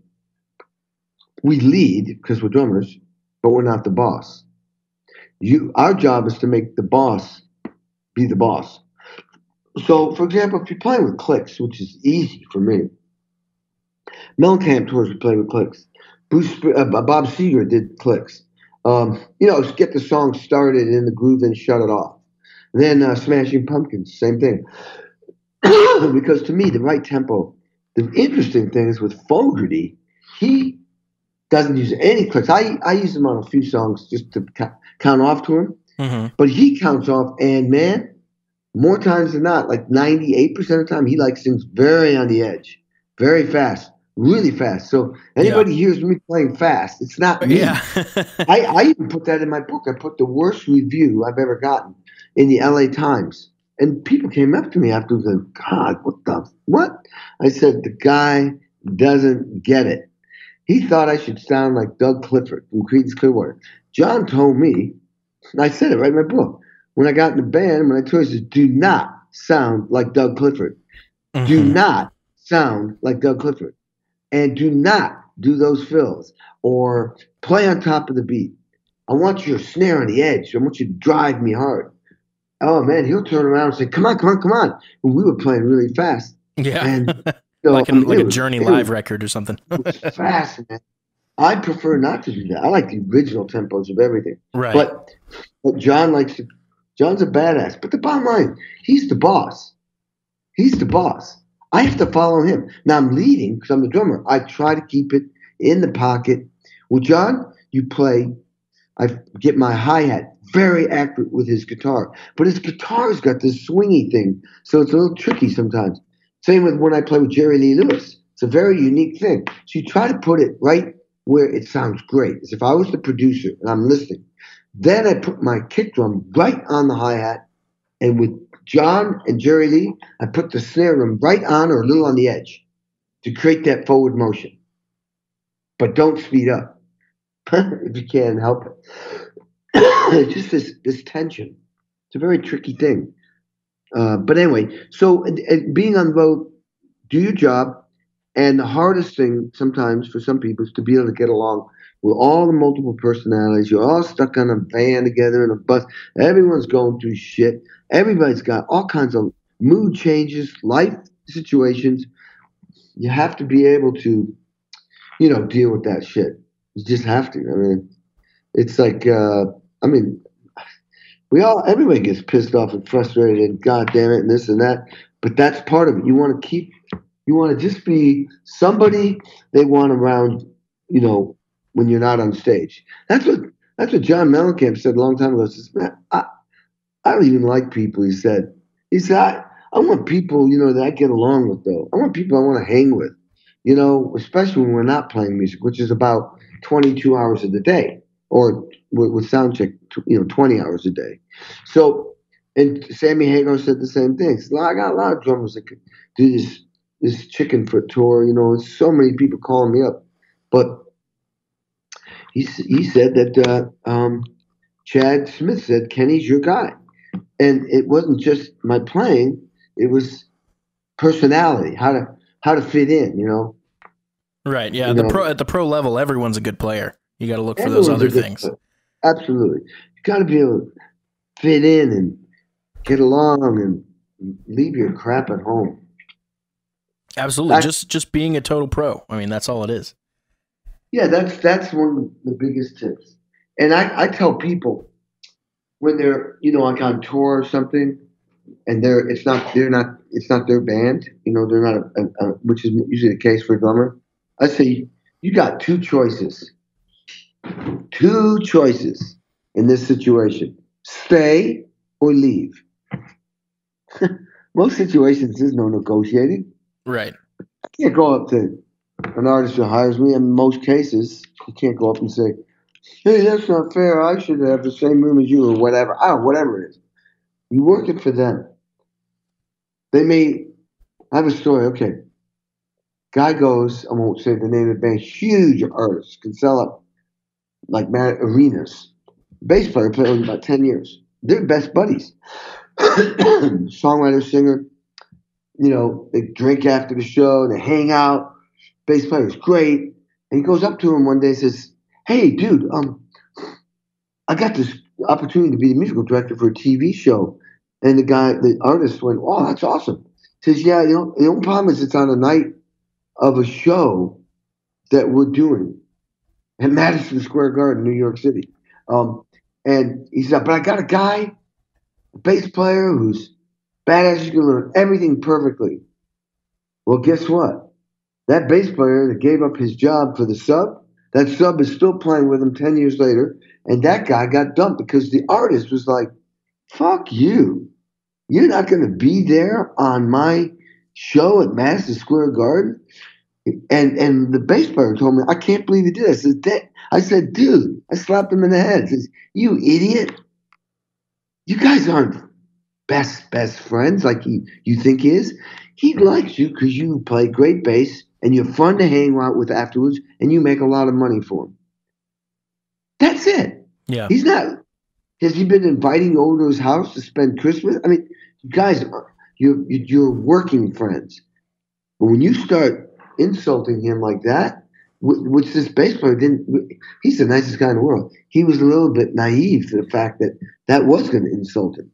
we lead because we're drummers, but we're not the boss. You, our job is to make the boss be the boss. So, for example, if you're playing with clicks, which is easy for me, Mellencamp tours we play with clicks. Bruce, uh, Bob Seger did clicks. Um, you know, get the song started in the groove, and shut it off. Then uh, Smashing Pumpkins, same thing. because to me, the right tempo. The interesting thing is with Fogerty, he doesn't use any clicks. I I use them on a few songs just to ca- count off to him, Mhm. but he counts off, and man, more times than not, like ninety eight percent of the time, he likes things very on the edge, very fast, really fast. So anybody hears me playing fast, it's not me. Yeah. I, I even put that in my book. I put the worst review I've ever gotten in the LA Times. And people came up to me afterwards and, God, what the, what? I said, the guy doesn't get it. He thought I should sound like Doug Clifford from Creedence Clearwater. John told me, and I said it right in my book, when I got in the band, when I toured, he said, do not sound like Doug Clifford. Do Mhm. not sound like Doug Clifford. And do not do those fills or play on top of the beat. I want your snare on the edge. I want you to drive me hard. Oh man, he'll turn around and say, "Come on, come on, come on!" And we were playing really fast, yeah. and so, like I mean, like a was- Journey live was- record or something. it was fast, man. I prefer not to do that. I like the original tempos of everything. right. But, but John likes to. John's a badass. But the bottom line, he's the boss. He's the boss. I have to follow him. Now I'm leading because I'm the drummer. I try to keep it in the pocket. Well, John, you play. I get my hi hat very accurate with his guitar, but his guitar's got this swingy thing, so it's a little tricky sometimes. Same with when I play with Jerry Lee Lewis. It's a very unique thing. So you try to put it right where it sounds great, as if I was the producer and I'm listening. Then I put my kick drum right on the hi hat, and with John and Jerry Lee, I put the snare drum right on or a little on the edge to create that forward motion. But don't speed up if you can help it. just this this tension. It's a very tricky thing. Uh, but anyway, so being on the road, do your job, and the hardest thing sometimes for some people is to be able to get along with all the multiple personalities. You're all stuck on a van together in a bus. Everyone's going through shit. Everybody's got all kinds of mood changes, life situations. You have to be able to, you know, deal with that shit. You just have to. I mean, it's like, uh, I mean, we all, everybody gets pissed off and frustrated and God damn it and this and that. But that's part of it. You want to keep, you want to just be somebody they want around, you know, when you're not on stage. That's what that's what John Mellencamp said a long time ago. Says, Man, I, I don't even like people, he said. He said, I, I want people, you know, that I get along with though. I want people I want to hang with. You know, especially when we're not playing music, which is about 22 hours of the day, or with, with sound check, you know, 20 hours a day. So, and Sammy Hagar said the same thing. Said, I got a lot of drummers that could do this this Chickenfoot tour. You know, so many people calling me up, but he he said that uh, um, Chad Smith said Kenny's your guy, and it wasn't just my playing; it was personality, how to how to fit in. You know, right. Yeah. you The know- pro at the pro level, everyone's a good player. You got to look for those other things. player. Absolutely, you got to be able to fit in and get along and leave your crap at home. Absolutely. I- just just being a total pro. I mean, that's all it is. Yeah, that's that's one of the biggest tips. And I, I tell people when they're, you know, like on tour or something, and they're it's not they're not it's not their band. You know, they're not a, a, a which is usually the case for a drummer. I say you got two choices, two choices in this situation: stay or leave. Most situations, there's no negotiating. Right. I can't go up to an artist who hires me. In most cases, you can't go up and say, "Hey, that's not fair. I should have the same room as you," or whatever. Don't, whatever it is. You working for them. They may I have a story. Okay, guy goes. I won't say the name of the band. Huge artist can sell up like man, arenas. Bass player played with about ten years. They're best buddies. Songwriter, singer. You know, they drink after the show. They hang out. Bass player is great. And he goes up to him one day and says, "Hey, dude, um, I got this opportunity to be the musical director for a TV show." And the guy, the artist, went, "Oh, that's awesome." Says, "Yeah, you know, the only problem is it's on the night of a show that we're doing at Madison Square Garden, New York City." Um, and he said, "But I got a guy, a bass player who's badass. He's gonna learn everything perfectly." Well, guess what? That bass player that gave up his job for the sub, that sub is still playing with him 10 years later. And that guy got dumped because the artist was like, fuck you. You're not going to be there on my show at Madison Square Garden? And and the bass player told me, I can't believe you did. I said, I said, dude, I slapped him in the head. I says, you idiot. You guys aren't best best friends like you, you think he is. He likes you because you play great bass and you're fun to hang out with afterwards and you make a lot of money for him. That's it. Yeah. He's not. Has he been inviting you over to his house to spend Christmas? I mean, guys, you're you're working friends, but when you start insulting him like that, which this bass player didn't, he's the nicest guy in the world. He was a little bit naive to the fact that that was going to insult him.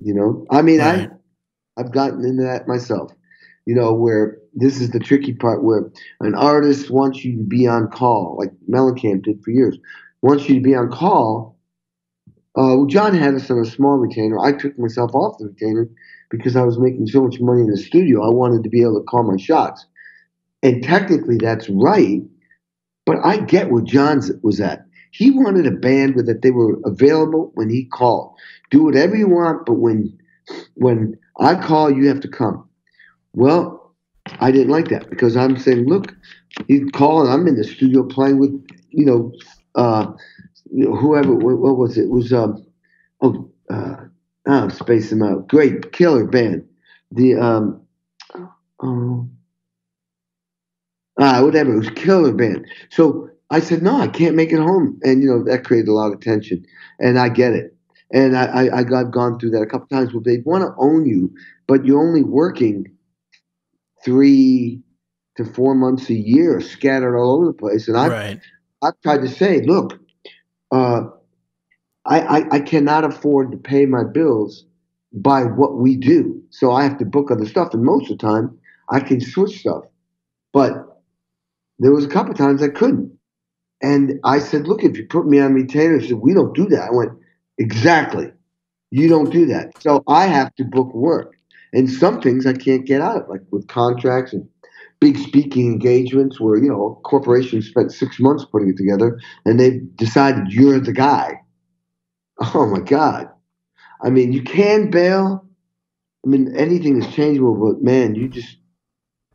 You know, I mean, Right. I I've gotten into that myself. You know, where this is the tricky part, where an artist wants you to be on call, like Mellencamp did for years, wants you to be on call. Uh, John had us on a small retainer. I took myself off the retainer because I was making so much money in the studio. I wanted to be able to call my shots. And technically, that's right. But I get where John's was at. He wanted a band with that they were available when he called. Do whatever you want, but when when I call, you have to come. Well, I didn't like that because I'm saying, look, you call and I'm in the studio playing with, you know, uh, you know whoever. What, what was it? It was um, oh, uh, oh, space them out. Great killer band. The um, oh, ah, whatever. It was killer band. So I said, no, I can't make it home, and you know that created a lot of tension, and I get it. And I, I, I got gone through that a couple times where they want to own you, but you're only working three to four months a year, scattered all over the place. And I've, right. I've tried to say, look, uh, I, I, I cannot afford to pay my bills by what we do. So I have to book other stuff. And most of the time, I can switch stuff. But there was a couple times I couldn't. And I said, look, if you put me on retainer, she said, we don't do that. I went, exactly. You don't do that. So I have to book work. And some things I can't get out of, like with contracts and big speaking engagements where, you know, a corporation spent six months putting it together and they've decided you're the guy. Oh my God. I mean, you can bail. I mean, anything is changeable, but man, you just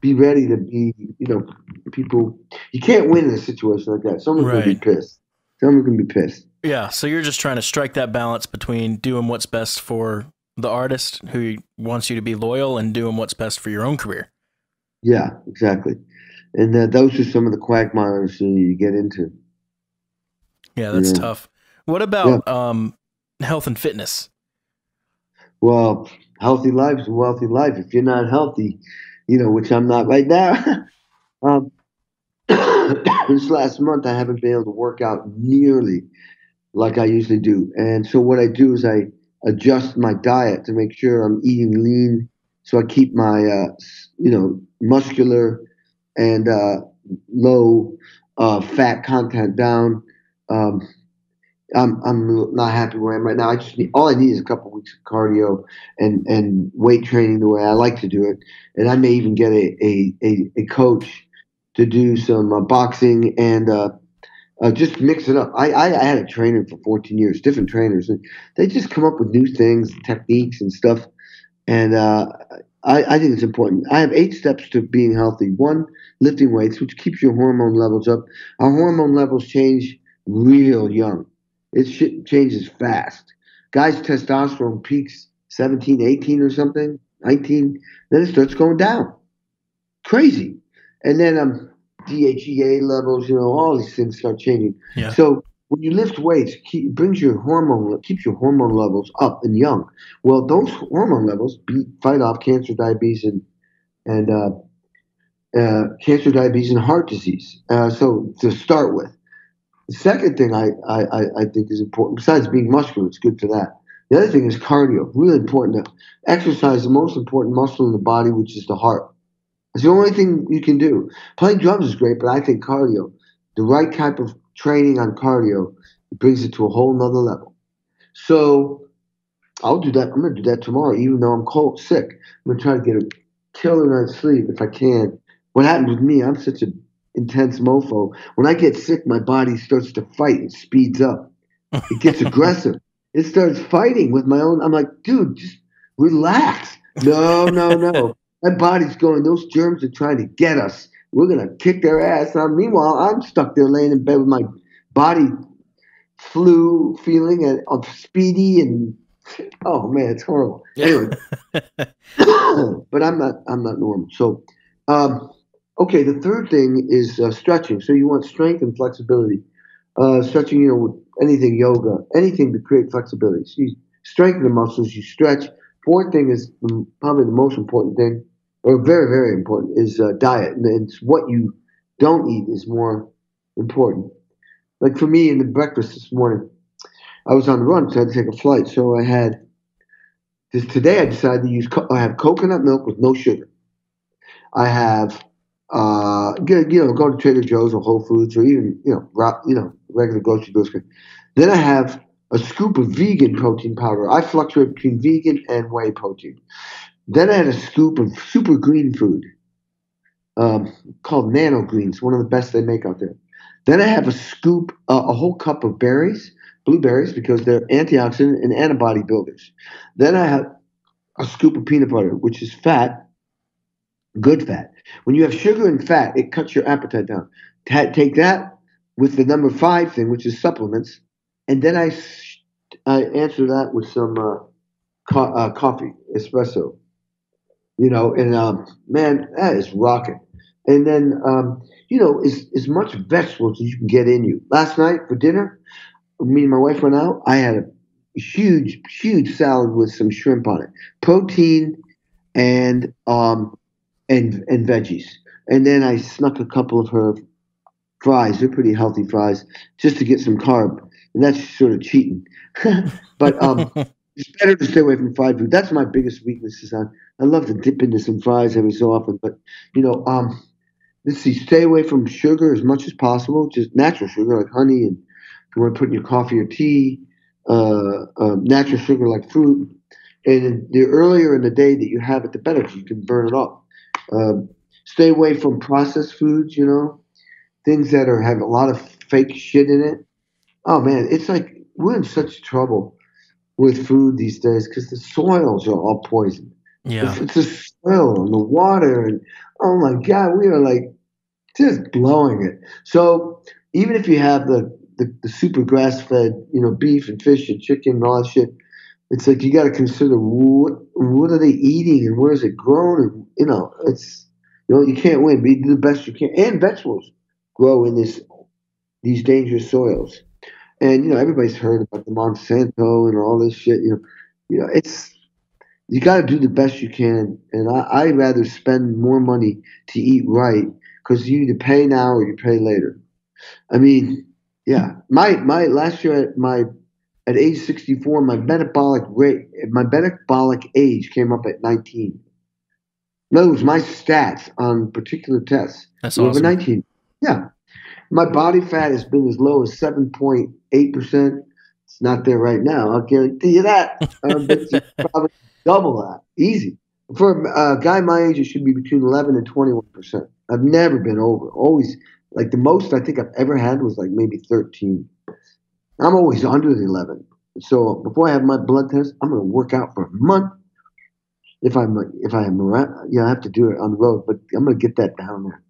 be ready to be, you know, people. You can't win in a situation like that. Someone's going to be Right. pissed. Someone's going to be pissed. Yeah. So you're just trying to strike that balance between doing what's best for the artist who wants you to be loyal and doing what's best for your own career. Yeah, exactly. And uh, those are some of the quagmires that you get into. Yeah, that's Yeah. tough. What about um, health and fitness? Well, healthy life is a wealthy life. If you're not healthy, you know, which I'm not right now. um, this last month, I haven't been able to work out nearly like I usually do. And so what I do is I adjust my diet to make sure I'm eating lean, so I keep my, uh, you know, muscular and uh, low uh, fat content down. Um, I'm I'm not happy where I am right now. I just need all I need is a couple weeks of cardio and and weight training the way I like to do it, and I may even get a a, a, a coach to do some uh, boxing and uh, just mix it up. I, I had a trainer for 14 years, different trainers, and they just come up with new things, techniques, and stuff. And uh, I, I think it's important. I have eight steps to being healthy. One, lifting weights, which keeps your hormone levels up. Our hormone levels change real young. It shit changes fast. Guys' testosterone peaks 17, 18 or something, 19. Then it starts going down. Crazy. And then um, DHEA levels, you know, all these things start changing. Yeah. So when you lift weights, keep, brings your hormone, keeps your hormone levels up and young. Well, those hormone levels beat, fight off cancer, diabetes, and and uh, uh, cancer, diabetes, and heart disease. Uh, so to start with, the second thing I, I, I think is important, besides being muscular, it's good for that. The other thing is cardio. Really important to exercise the most important muscle in the body, which is the heart. It's the only thing you can do. Playing drums is great, but I think cardio, the right type of training on cardio, brings it to a whole nother level. So I'll do that. I'm going to do that tomorrow, even though I'm cold, sick. I'm going to try to get a killer night's sleep if I can. What happens with me, I'm such an intense mofo. When I get sick, my body starts to fight. It speeds up. It gets aggressive. It starts fighting with my own. I'm like, dude, just relax. No, no, no. My body's going, those germs are trying to get us. We're going to kick their ass. Now, meanwhile, I'm stuck there laying in bed with my body flu feeling and I'm speedy and oh man, it's horrible. Anyway, but I'm not I'm not normal. So, um, okay, the third thing is uh, stretching. So you want strength and flexibility. Uh, stretching, you know, with anything yoga, anything to create flexibility. So you strengthen the muscles, you stretch. Fourth thing is probably the most important thing, or very very important, is uh, diet. It's what you don't eat is more important. Like for me in the breakfast this morning, I was on the run, so I had to take a flight. So I had this today. I decided to use. Co- I have coconut milk with no sugar. I have, uh, you know, go to Trader Joe's or Whole Foods or even you know, rock, you know, regular grocery store. Then I have a scoop of vegan protein powder. I fluctuate between vegan and whey protein. Then I had a scoop of super green food um, called Nano Greens, one of the best they make out there. Then I have a scoop, uh, a whole cup of berries, blueberries, because they're antioxidant and antibody builders. Then I have a scoop of peanut butter, which is fat, good fat. When you have sugar and fat, it cuts your appetite down. Ta- take that with the number five thing, which is supplements, and then I, I answer that with some uh, co- uh, coffee, espresso. You know, and um, man, that is rocking. And then, um, you know, as, as much vegetables as you can get in you. Last night for dinner, me and my wife went out. I had a huge, huge salad with some shrimp on it, protein and um, and and veggies. And then I snuck a couple of her fries. They're pretty healthy fries, just to get some carb. And that's sort of cheating. but um, it's better to stay away from fried food. That's my biggest weakness. Is on I love to dip into some fries every so often, but you know, um, let's see, stay away from sugar as much as possible, just natural sugar like honey and you want to put in your coffee or tea, uh, uh, natural sugar like fruit. And the earlier in the day that you have it, the better you can burn it off. Um, stay away from processed foods, you know, things that are have a lot of fake shit in it. Oh man, it's like we're in such trouble with food these days because the soils are all poisoned. Yeah. It's the soil and the water and oh my god, we are like just blowing it. So even if you have the the, the super grass fed, you know, beef and fish and chicken and all that shit, it's like you got to consider what what are they eating and where is it grown and you know it's you know you can't win. But you do the best you can, and vegetables grow in this these dangerous soils. And you know everybody's heard about the Monsanto and all this shit. You know, you know it's you got to do the best you can. And I I rather spend more money to eat right because you either pay now or you pay later. I mean, yeah, my my last year at my at age 64, my metabolic rate, my metabolic age came up at 19. In other words, my stats on particular tests That's were over awesome. 19. Yeah, my body fat has been as low as 7.8 percent. It's not there right now. I'll guarantee you that. Um, probably double that. Easy. For a guy my age, it should be between 11 and 21 percent. I've never been over. Always like the most I think I've ever had was like maybe 13. I'm always under the 11. So before I have my blood test, I'm going to work out for a month. If I'm if I am around, yeah, I have to do it on the road, but I'm going to get that down there.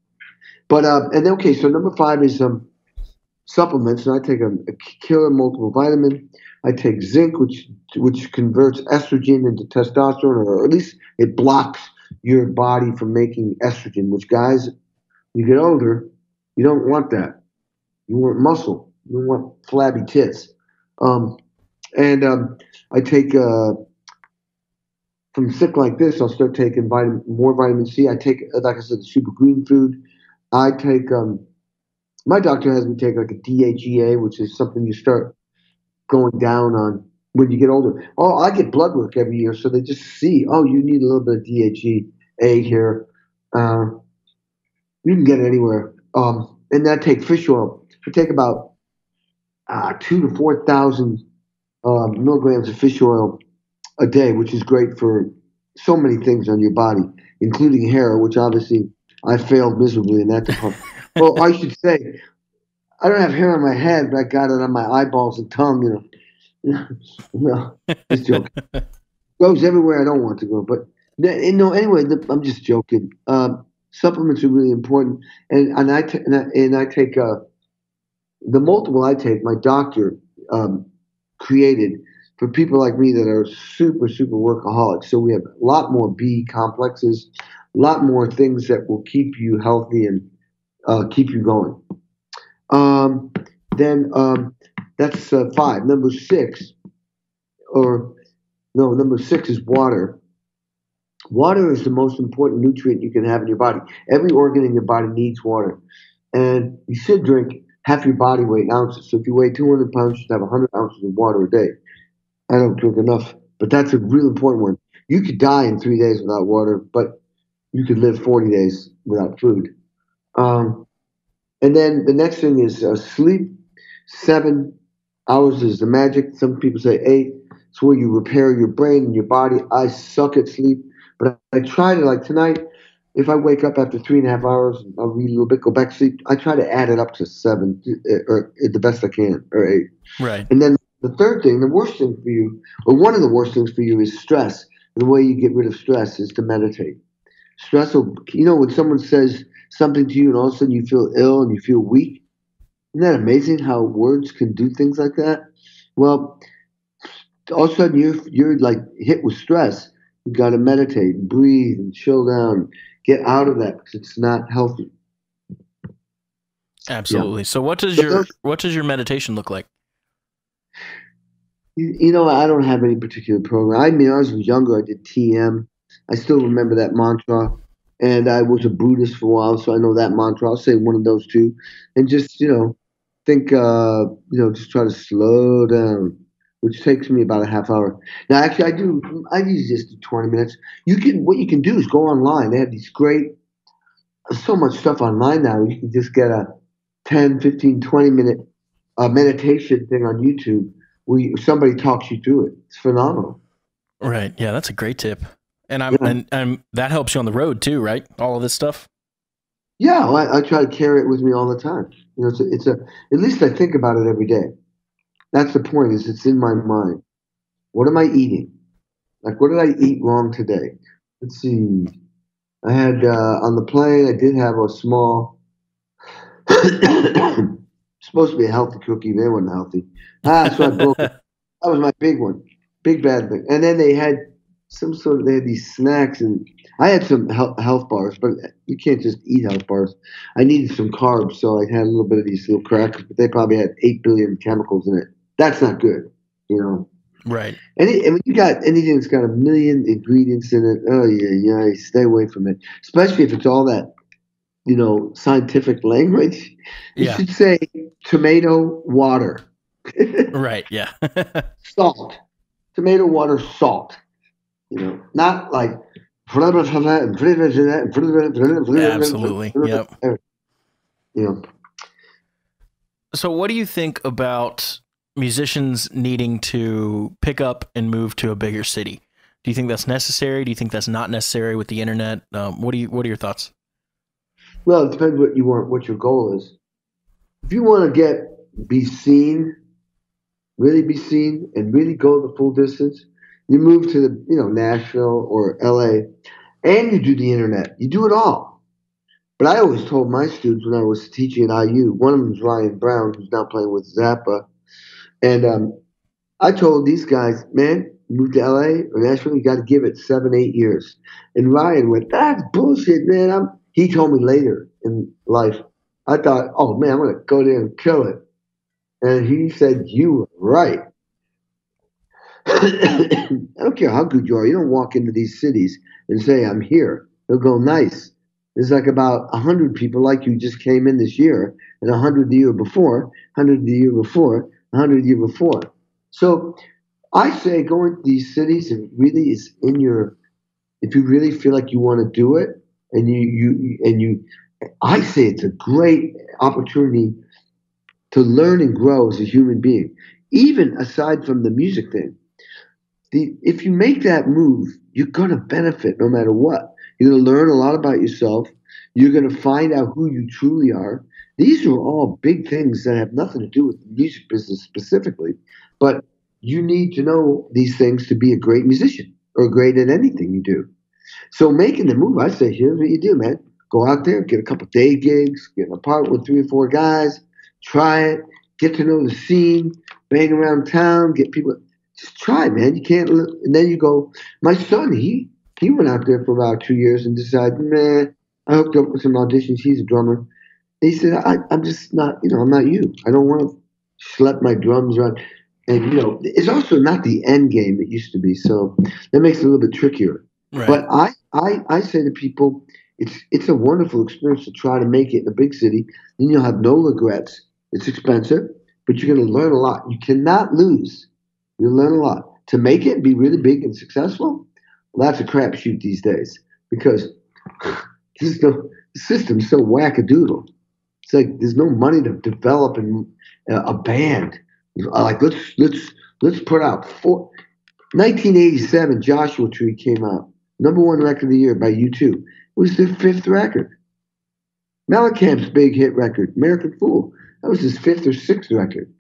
But uh, and then, okay, so number five is um supplements, and I take a, a killer multiple vitamin. I take zinc, which which converts estrogen into testosterone, or at least it blocks your body from making estrogen. Which guys, you get older, you don't want that. You want muscle. You want flabby tits. Um, and um, I take uh, from sick like this. I'll start taking vitamin, more vitamin C. I take, like I said, the super green food. I take. Um, my doctor has me take like a DHEA, which is something you start going down on when you get older. Oh, I get blood work every year, so they just see. Oh, you need a little bit of DHEA here. Uh, you can get it anywhere. Um, and I take fish oil. I take about uh, two to four thousand uh, milligrams of fish oil a day, which is great for so many things on your body, including hair, which obviously I failed miserably in that department. well, I should say, I don't have hair on my head, but I got it on my eyeballs and tongue. You know, no, just joking. Goes everywhere I don't want to go, but no. Anyway, I'm just joking. Um, supplements are really important, and and I t- and I, and I take uh, the multiple I take. My doctor um, created for people like me that are super super workaholics. So we have a lot more B complexes, lot more things that will keep you healthy and uh, keep you going. Um, then um, that's uh, five. Number six, or no, number six is water. Water is the most important nutrient you can have in your body. Every organ in your body needs water. And you should drink half your body weight in ounces. So if you weigh 200 pounds, you should have 100 ounces of water a day. I don't drink enough, but that's a real important one. You could die in three days without water, but you could live 40 days without food. Um, and then the next thing is uh, sleep. Seven hours is the magic. Some people say eight. It's where you repair your brain and your body. I suck at sleep, but I, I try to, like tonight, if I wake up after three and a half hours, I'll read a little bit, go back to sleep. I try to add it up to seven, uh, or the best I can, or eight. Right. And then the third thing, the worst thing for you, or one of the worst things for you, is stress. The way you get rid of stress is to meditate. Stress will, you know, when someone says something to you and all of a sudden you feel ill and you feel weak, isn't that amazing how words can do things like that? Well, all of a sudden you're, you're like hit with stress. You got to meditate, and breathe, and chill down, get out of that because it's not healthy. Absolutely. Yeah. So, what does your what does your meditation look like? You, you know, I don't have any particular program. I mean, I was younger. I did TM. I still remember that mantra, and I was a Buddhist for a while, so I know that mantra. I'll say one of those two, and just you know, think, uh, you know, just try to slow down, which takes me about a half hour. Now, actually, I do. I usually just do twenty minutes. You can. What you can do is go online. They have these great, so much stuff online now. You can just get a 10, 15, 20 minute uh, meditation thing on YouTube where you, somebody talks you through it. It's phenomenal. Right. Yeah, that's a great tip. And I'm yeah. and, and that helps you on the road too, right? All of this stuff. Yeah, well, I, I, try to carry it with me all the time. You know, it's a, it's a at least I think about it every day. That's the point. Is it's in my mind. What am I eating? Like, what did I eat wrong today? Let's see. I had uh, on the plane. I did have a small. supposed to be a healthy cookie. They weren't healthy. Ah, so I broke. That was my big one, big bad thing. And then they had some sort of they had these snacks, and I had some health bars, but you can't just eat health bars. I needed some carbs, so I had a little bit of these little crackers, but they probably had eight billion chemicals in it. That's not good, you know. Right. And, it, and when you got anything that's got a million ingredients in it, oh yeah, yeah, stay away from it. Especially if it's all that, you know, scientific language. You yeah. should say tomato water. right. Yeah. salt. Tomato water, salt. You know, not like. Absolutely. Yep. You know. So, what do you think about musicians needing to pick up and move to a bigger city. Do you think that's necessary? Do you think that's not necessary with the internet? Um, what do you What are your thoughts? Well, it depends what you want, what your goal is. If you want to get be seen, really be seen, and really go the full distance, you move to the you know Nashville or L.A. and you do the internet. You do it all. But I always told my students when I was teaching at IU, one of them is Ryan Brown, who's now playing with Zappa, and um, I told these guys, man, move to LA or Nashville, you got to give it seven, eight years. And Ryan went, that's bullshit, man. I'm, he told me later in life, I thought, oh man, I'm going to go there and kill it. And he said, you were right. I don't care how good you are. You don't walk into these cities and say, I'm here. They'll go, nice. There's like about 100 people like you just came in this year, and 100 the year before, 100 the year before, 100 the year before. So I say go into these cities and really is in your, if you really feel like you want to do it, and you, you, and you, I say it's a great opportunity to learn and grow as a human being, even aside from the music thing. The, if you make that move, you're going to benefit no matter what. You're going to learn a lot about yourself. You're going to find out who you truly are. These are all big things that have nothing to do with the music business specifically, but you need to know these things to be a great musician or great at anything you do. So making the move, I say, here's what you do, man. Go out there, get a couple day gigs, get an apartment with three or four guys, try it, get to know the scene, bang around town, get people. Just try, man. You can't. And then you go. My son, he he went out there for about two years and decided, man, I hooked up with some auditions. He's a drummer. he said, I, I'm just not, you know, I'm not you. I don't want to schlep my drums around. And you know, it's also not the end game it used to be. So that makes it a little bit trickier. Right. But I, I, I say to people, it's it's a wonderful experience to try to make it in a big city. Then you'll have no regrets. It's expensive, but you're going to learn a lot. You cannot lose. You'll learn a lot. To make it be really big and successful, well, that's a crapshoot these days because there's no, the system's so wackadoodle. It's like there's no money to develop an, uh, a band. Like let's let's let's put out four. 1987, Joshua Tree came out, number one record of the year by U2. It was their fifth record. Mellencamp's big hit record, American Fool, that was his fifth or sixth record.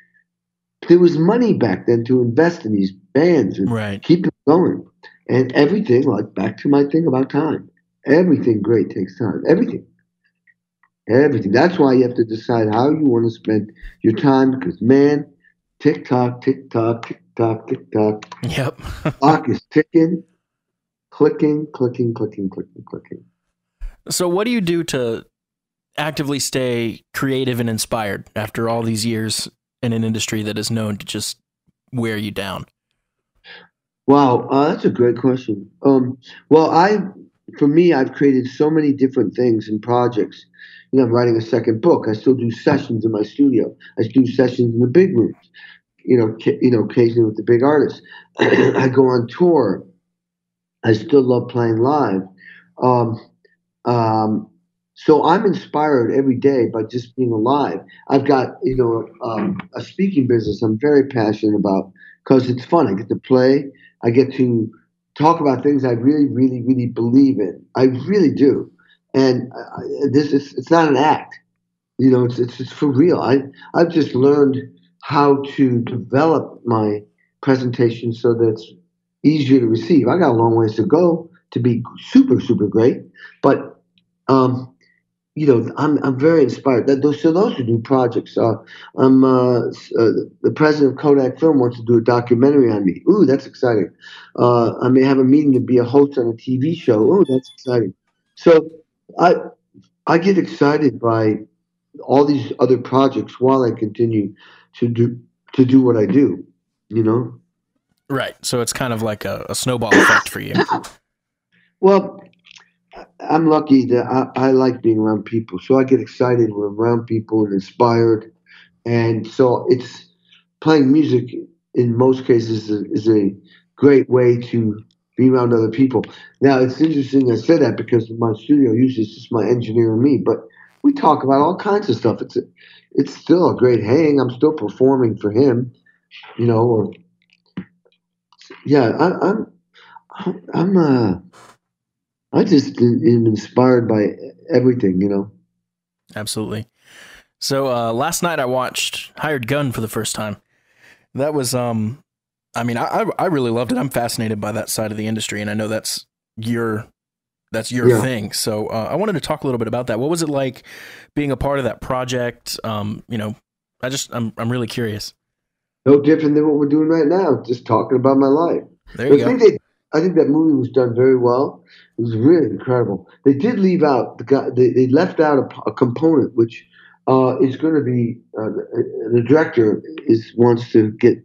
There was money back then to invest in these bands and right. keep them going. And everything, like back to my thing about time, everything great takes time. Everything. Everything. That's why you have to decide how you want to spend your time because, man, tick tock, tick tock, tick tock, tick tock. Yep. Clock is ticking, clicking, clicking, clicking, clicking, clicking. So, what do you do to actively stay creative and inspired after all these years in an industry that is known to just wear you down? Wow, uh, that's a great question. Um, well, I, for me, I've created so many different things and projects. You know, I'm writing a second book. I still do sessions in my studio. I do sessions in the big rooms. You know, ca- you know, occasionally with the big artists. I go on tour. I still love playing live. Um, um, so I'm inspired every day by just being alive. I've got you know um, a speaking business. I'm very passionate about because it's fun. I get to play. I get to talk about things I really, really, really believe in. I really do. And uh, this is, it's not an act. You know, it's, it's, it's for real. I, I've just learned how to develop my presentation so that it's easier to receive. I got a long ways to go to be super, super great. But, um, you know, I'm, I'm very inspired. Those, so those are new projects. Uh, I'm uh, uh, the president of Kodak Film wants to do a documentary on me. Ooh, that's exciting. Uh, I may have a meeting to be a host on a TV show. Ooh, that's exciting. So I I get excited by all these other projects while I continue to do to do what I do. You know. Right. So it's kind of like a, a snowball effect for you. Well, I'm lucky that I, I, like being around people. So I get excited when I'm around people and inspired. And so it's playing music in most cases is a, is great way to be around other people. Now it's interesting I said that because my studio usually it's just my engineer and me, but we talk about all kinds of stuff. It's a, it's still a great hang. I'm still performing for him, you know, or yeah, I, I'm, I'm, uh, I just am inspired by everything, you know. Absolutely. So uh, last night I watched Hired Gun for the first time. That was, um, I mean, I I really loved it. I'm fascinated by that side of the industry, and I know that's your that's your Yeah. thing. So uh, I wanted to talk a little bit about that. What was it like being a part of that project? Um, you know, I just I'm I'm really curious. No different than what we're doing right now, just talking about my life. There you I go. they, I think that movie was done very well. It was really incredible. They did leave out the guy. They, they left out a, a component which uh, is going to be uh, the, the director is wants to get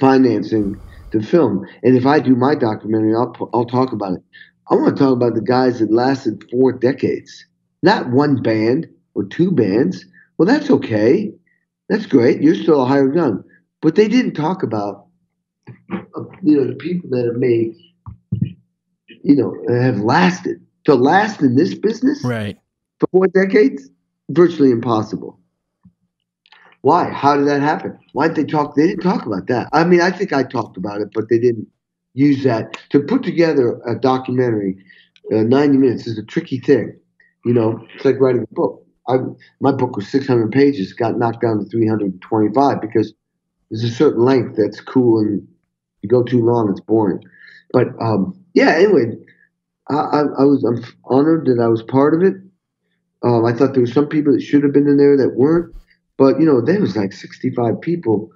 financing to film. And if I do my documentary, I'll I'll talk about it. I want to talk about the guys that lasted four decades, not one band or two bands. Well, that's okay. That's great. You're still a hired gun. But they didn't talk about uh, you know the people that have made you know have lasted to last in this business Right. for four decades? Virtually impossible. Why? How did that happen? Why did they talk they didn't talk about that. I mean i think i talked about it but they didn't use that to put together a documentary uh, 90 minutes is a tricky thing you know? It's like writing a book. I, my book was 600 pages got knocked down to 325 because there's a certain length that's cool and you go too long it's boring. But um, yeah anyway I, I, I was I'm honored that I was part of it um, I thought there were some people that should have been in there that weren't but you know there was like 65 people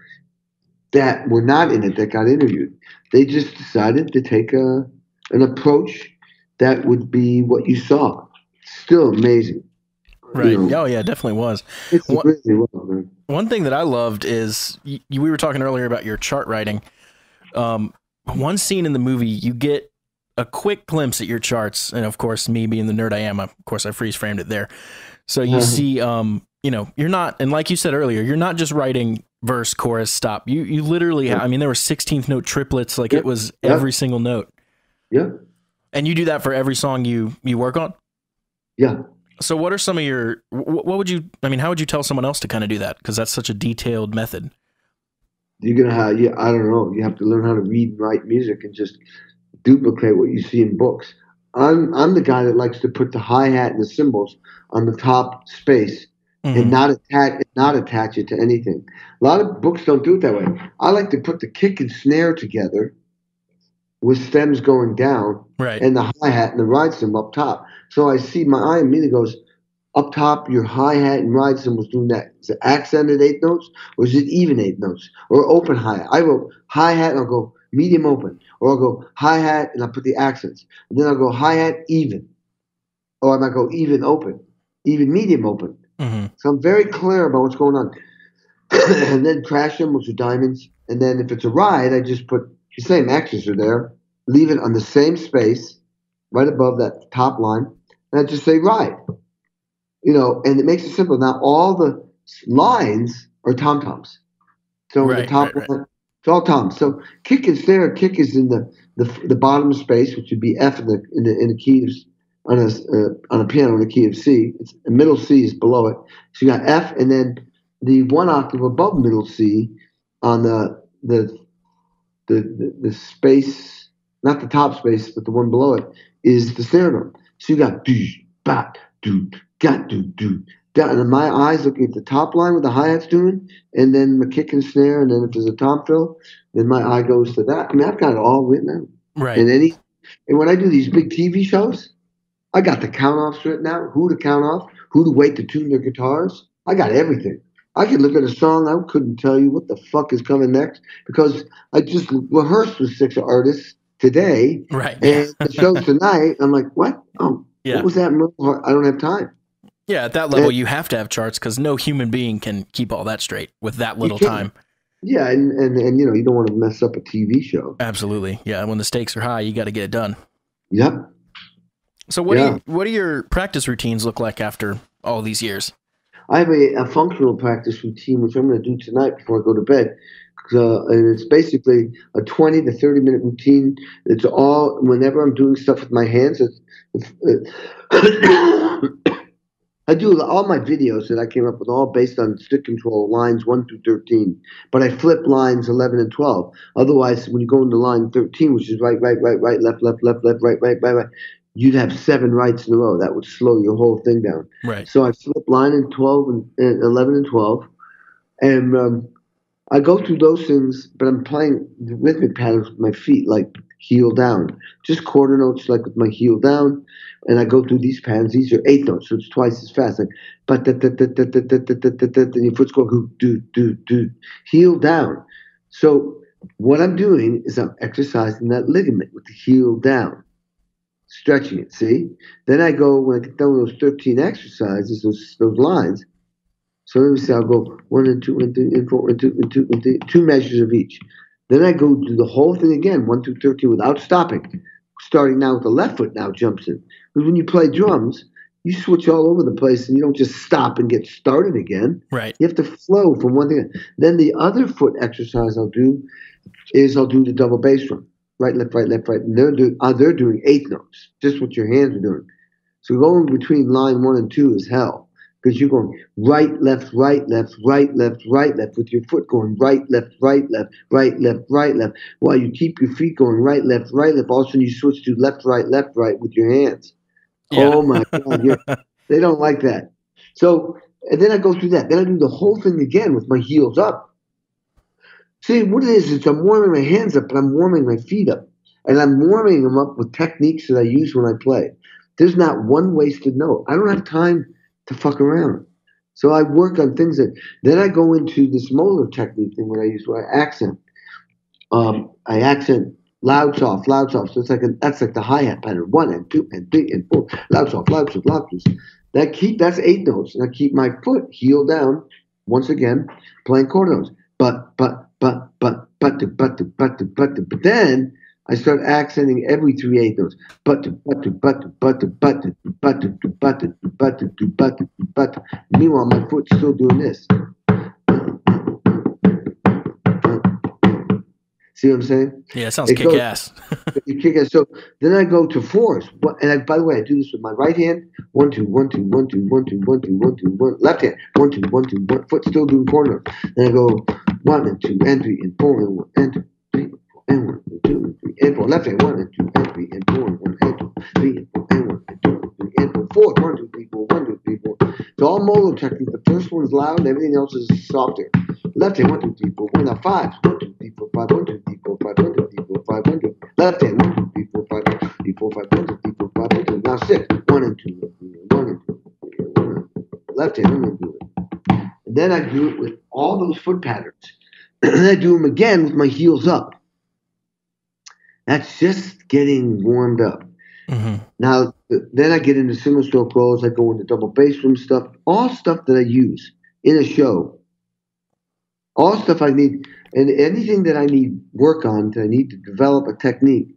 that were not in it that got interviewed they just decided to take a an approach that would be what you saw still amazing Right. You know, Oh yeah, definitely was. it's What- really well. One thing that I loved is you, we were talking earlier about your chart writing. Um, one scene in the movie, you get a quick glimpse at your charts, and of course, me being the nerd I am, of course, I freeze framed it there. So you Mhm. see, um, you know, you're not, and like you said earlier, you're not just writing verse, chorus, stop. You you literally, Yeah. I mean, there were 16th note triplets, like Yeah. it was Yeah. every single note, yeah and you do that for every song you you work on. yeah So, what are some of your? What would you? I mean, how would you tell someone else to kind of do that? Because that's such a detailed method. you're gonna have yeah i don't know you have to learn how to read and write music and just duplicate what you see in books. I'm i'm the guy that likes to put the hi-hat and the cymbals on the top space Mhm. and not attach not attach it to anything. A lot of books don't do it that way. I like to put the kick and snare together with stems going down Right. and the hi-hat and the ride cymbal up top. So i see my eye immediately goes up top your hi-hat and ride cymbals doing that. Is it accented eighth notes or is it even eighth notes or open hi-hat? I wrote hi-hat and i'll go medium open. Or i'll go hi-hat and i'll put the accents. And then i'll go hi-hat even. Or i might go even open. Even medium open. Hmm so i'm very clear about what's going on. And then crash cymbals or diamonds. And then if it's a ride i just put the same X's are there. Leave it on the same space right above that top line. And i just say ride. You know, and it makes it simple. Now all the lines are tom toms. So the top right, right. line, it's all toms. So kick is there. Kick is in the the, the bottom space, which would be F in the in the, in the key of, on a uh, on a piano in the key of C. It's middle C is below it. So you got F, and then the one octave above middle C on the the the the, the space, not the top space, but the one below it is the snare drum. So you got bat do got do do down and my eyes looking at the top line with the hi-hats doing and then the kick and snare and then if there's a tom fill then my eye goes to that. I mean i've got it all written out. Right. and any and when i do these big tv shows i got the count offs written out who to count off who to wait to tune their guitars. I got everything. I could look at a song i couldn't tell you what the fuck is coming next because i just rehearsed with six artists today. Right. and the show tonight i'm like what? Oh Yeah. what was that i don't have time Yeah. At that level, Yeah. you have to have charts because no human being can keep all that straight with that little time. Yeah, and, and and you know you don't want to mess up a TV show. Absolutely. Yeah. When the stakes are high, you got to get it done. Yep. So, what Yeah. do you, what do your practice routines look like after all these years? I have a, a functional practice routine which I'm going to do tonight before I go to bed. Uh, and it's basically a 20 to 30 minute routine. It's all whenever I'm doing stuff with my hands. It's, it's, I do all my videos that I came up with all based on stick control lines one through thirteen, but I flip lines eleven and twelve. Otherwise, when you go into line thirteen, which is right, right, right, right, left, left, left, left, right, right, right, right, you'd have seven rights in a row. That would slow your whole thing down. Right. So I flip line in twelve and, and eleven and twelve, and um, I go through those things, but I'm playing the rhythmic patterns with my feet, like heel down, just quarter notes, like with my heel down, and I go through these patterns. These are eighth notes, so it's twice as fast. Like, but and your foot's going do do do heel down. So what I'm doing is I'm exercising that ligament with the heel down, stretching it. See? Then I go when I get done with those 13 exercises, those those lines. So let me see. I'll go one and two and three and four and two and two and three, two measures of each. Then I go do the whole thing again, one through 13, without stopping. Starting now with the left foot now jumps in. Because when you play drums, you switch all over the place and you don't just stop and get started again. Right. You have to flow from one thing. Then the other foot exercise I'll do is I'll do the double bass drum. Right, left, right, left, right. And they're, do, uh, they're doing eighth notes, just what your hands are doing. So going between line one and two is hell because you're going right, left, right, left, right, left, right, left, with your foot going right, left, right, left, right, left, right, left, while you keep your feet going right, left, right, left. All of a sudden you switch to left, right, left, right with your hands. Yeah. Oh my God, you're, they don't like that. So, and then I go through that. Then I do the whole thing again with my heels up. See, what it is, is I'm warming my hands up, but I'm warming my feet up. And I'm warming them up with techniques that I use when I play. There's not one wasted note. I don't have time to fuck around. So I work on things that then I go into this Moeller technique thing where I use where I accent. Um, I accent loud soft, loud soft. So it's like a, that's like the hi hat pattern. One and two and three and four. Loud soft, loud soft, loud soft. That keep that's eight notes, and I keep my foot heel down. Once again, playing chord notes. But but but but but but but but but but then I start accenting every three eighth notes. But but but but but but but but but but but Meanwhile, my foot's still doing this. See what I'm saying? Yeah, it sounds It kick goes- ass. You kick it. So then I go to fours. And I, by the way, I do this with my right hand. One, two, one, two, one, two, one, two, one, two, one, two, one. Left hand. One, two, one, two, one. Foot still doing corner. Then I go one and two and three and four and one and two, three and one and two and three and. Left hand. One and two and three and four and one and two, three and four and one and two and three and four. Four. One, two, three, four. One, two, three, four. It's all Moeller technique. The first one's loud. and Everything else is softer. Left hand. One, two, three, four. One. Now five. One, two, three, four, five. One, two, three, four, five. One, two, three, four, five. One, two. Left hand. One, two, three, four, five. One, two, three, four, five. One, two, three, four, five. One, two. Now six. One and two. One and two. One and two. Left hand. And two. And then I do it with all those foot patterns. and then I do them again with my heels up. That's just getting warmed up. hmm Now, then I get into single stroke rolls. I go into double bass drum stuff, all stuff that I use in a show. All stuff I need, and anything that I need work on, that I need to develop a technique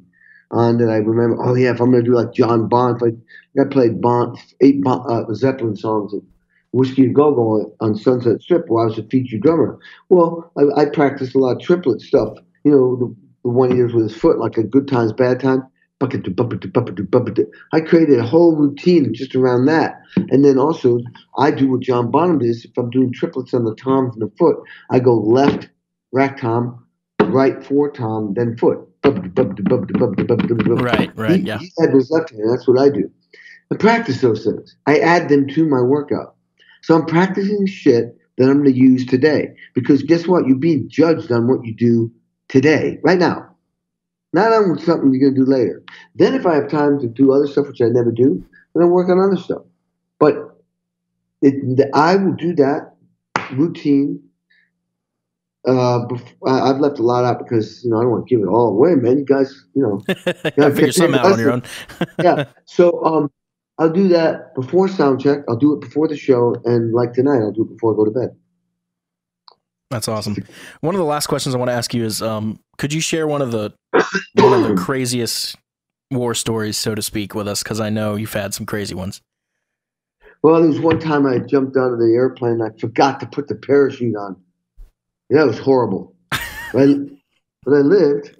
on that I remember. Oh yeah, if I'm gonna do like John Bond, if I, I played Bond eight Bon- uh, Zeppelin songs at Whiskey and Go Go on Sunset Strip, where I was a featured drummer. Well, I, I practiced a lot of triplet stuff. You know, the, the one he does with his foot, like a good times, bad time. Bucket to bucket to bucket to bucket to. I created a whole routine just around that. And then also, I do what John Bonham does. If I'm doing triplets on the toms and the foot, I go left, rack tom, right floor tom, then foot. Right, right, He- yeah. He had his left hand. That's what I do. I practice those things. I add them to my workout. So I'm practicing shit that I'm going to use today. Because guess what? You're being judged on what you do today, right now. Not on something you're going to do later. Then, if I have time to do other stuff, which I never do, then I work on other stuff. But it, I will do that routine. Uh, bef- I- I've left a lot out because you know I don't want to give it all away, man. You guys, you know, Gotta figure something out on your own. yeah. So um, I'll do that before sound check. I'll do it before the show, and like tonight, I'll do it before I go to bed. That's awesome. One of the last questions I want to ask you is, um, could you share one of the one of the craziest war stories, so to speak, with us? Because I know you've had some crazy ones. Well, there was one time I jumped out of the airplane. I forgot to put the parachute on. That was horrible. but, I, but I lived.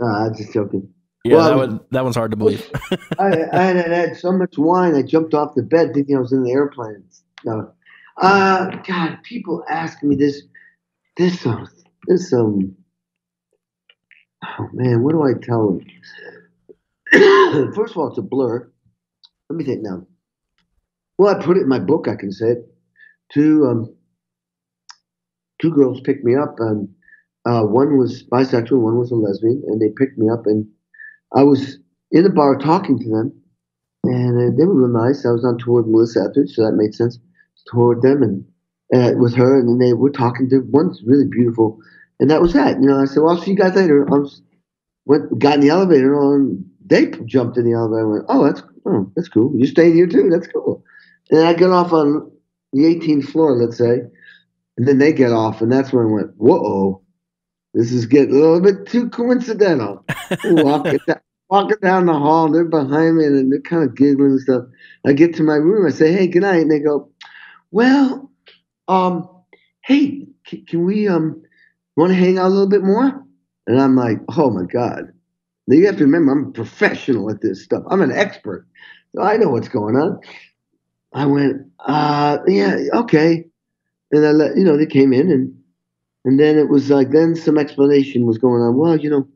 Nah, I'm just joking. Yeah, Well, that, one, that one's hard to believe. I, I had had so much wine, I jumped off the bed thinking I was in the airplane. No. Uh, God, people ask me this, this, uh, this, um, oh man, what do I tell them? First of all, it's a blur. Let me think now. Well, I put it in my book. I can say it. Two, um, two girls picked me up, and uh, one was bisexual, one was a lesbian, and they picked me up, and I was in the bar talking to them, and uh, they were real nice. I was on tour with Melissa Etheridge, so that made sense. Toward them and uh, with her, and then they were talking to one's really beautiful, and that was that. You know, I said, "Well, I'll see you guys later." I was went got in the elevator, and they jumped in the elevator. and went, "Oh, that's oh, that's cool. You staying here too? That's cool." And I got off on the 18th floor, let's say, and then they get off, and that's when I went, "Whoa." This is getting a little bit too coincidental. walking, down, walking down the hall, they're behind me and they're kind of giggling and stuff. I get to my room, I say, "Hey, good night," and they go, "Well, um, hey, can, can we um want to hang out a little bit more?" And I'm like, "Oh my god!" Now you have to remember, I'm a professional at this stuff. I'm an expert, so I know what's going on. I went, uh, yeah, okay, and I let you know they came in and. And then it was like, then some explanation was going on. Well, you know,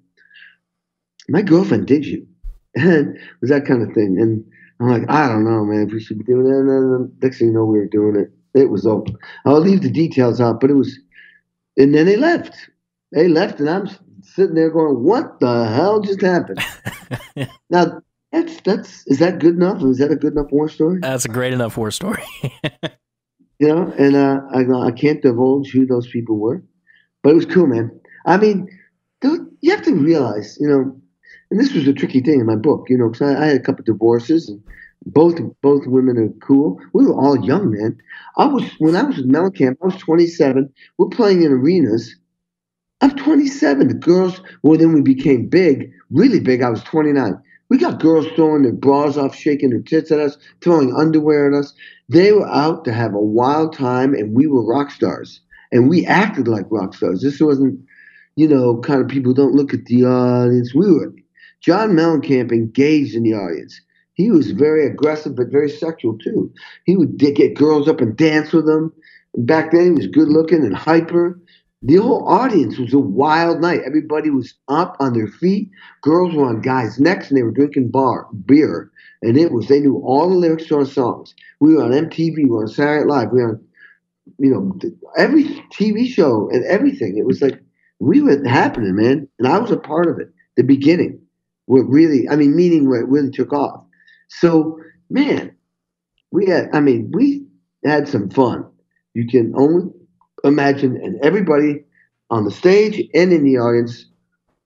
my girlfriend did you. And it was that kind of thing. And I'm like, I don't know, man, if we should be doing it. And then the next thing you know, we were doing it. It was open. I'll leave the details out, but it was, and then they left. They left, and I'm sitting there going, what the hell just happened? now, that's, that's, is that good enough? Is that a good enough war story? That's a great enough war story. you know, and uh, I, I can't divulge who those people were, but it was cool, man. I mean, you have to realize, you know, and this was a tricky thing in my book, you know, because I, I had a couple divorces and both both women are cool. We were all young, man. I was when I was with Mellencamp, I was 27. We're playing in arenas. I'm 27. The girls, well, then we became big, really big. I was 29. We got girls throwing their bras off, shaking their tits at us, throwing underwear at us. They were out to have a wild time, and we were rock stars. And we acted like rock stars. This wasn't, you know, kind of people don't look at the audience. We were. John Mellencamp engaged in the audience. He was very aggressive, but very sexual too. He would get girls up and dance with them. Back then, he was good looking and hyper. The whole audience was a wild night. Everybody was up on their feet. Girls were on guys' necks and they were drinking bar beer. And it was they knew all the lyrics to our songs. We were on MTV, we were on Saturday Night Live, we were on, you know, every TV show and everything. It was like we were happening, man. And I was a part of it. The beginning, what really, I mean, meaning where it really took off. So, man, we had, I mean, we had some fun. You can only imagine, and everybody on the stage and in the audience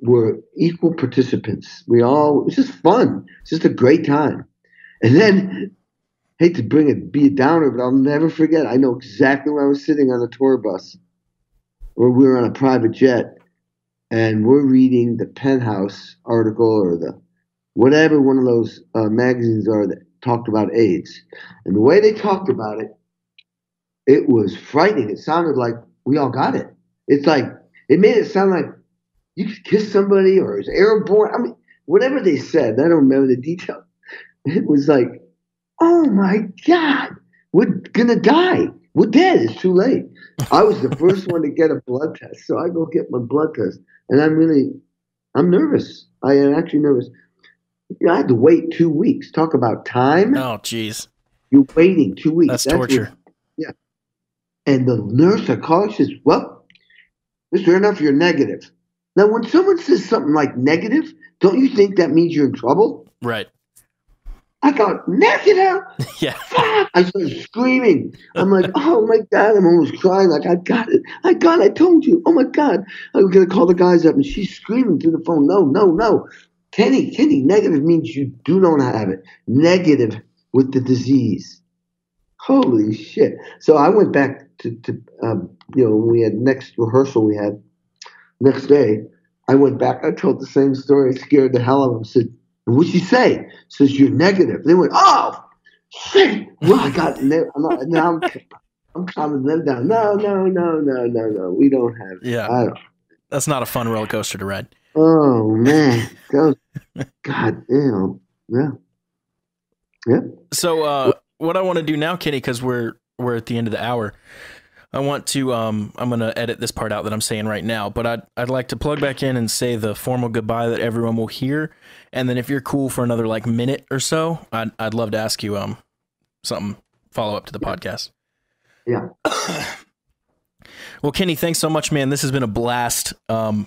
were equal participants. We all, it was just fun. It's just a great time. And then, hate to bring it, be a downer, but I'll never forget. I know exactly where I was sitting on the tour bus, where we were on a private jet, and we're reading the Penthouse article or the whatever one of those uh, magazines are that talked about AIDS. And the way they talked about it, it was frightening. It sounded like we all got it. It's like it made it sound like you could kiss somebody or it's airborne. I mean, whatever they said, I don't remember the detail. It was like, oh my God, we're gonna die. We're dead. It's too late. I was the first one to get a blood test, so I go get my blood test, and I'm really, I'm nervous. I am actually nervous. I had to wait two weeks. Talk about time. oh, jeez. You're waiting two weeks. That's what- torture. and the nurse I call says, Well, Mr. Aronoff, you're negative. Now, when someone says something like negative, don't you think that means you're in trouble? Right. I got negative. Yeah. Fuck! I started screaming. I'm like, oh my God. I'm almost crying. Like, I got it. I got it. I told you. Oh my God. I'm going to call the guys up. And she's screaming through the phone. No, no, no. Kenny, Kenny, negative means you do not have it. Negative with the disease. Holy shit. So I went back to, to um, you know, when we had next rehearsal we had next day, I went back. I told the same story. Scared the hell out of them. Said, what'd she say? Says, you're negative. They went, oh, shit. Well, I got, and they, I'm not, now I'm, I'm calming them down. No, no, no, no, no, no. We don't have it. Yeah. That's not a fun roller coaster to ride. Oh man, was, God damn, yeah, yeah. So uh, what I want to do now, Kenny, because we're we're at the end of the hour, I want to um, I'm gonna edit this part out that I'm saying right now, but I'd I'd like to plug back in and say the formal goodbye that everyone will hear, and then if you're cool for another like minute or so, I'd I'd love to ask you um something follow up to the podcast. Yeah. Well, Kenny, thanks so much, man. This has been a blast. Um,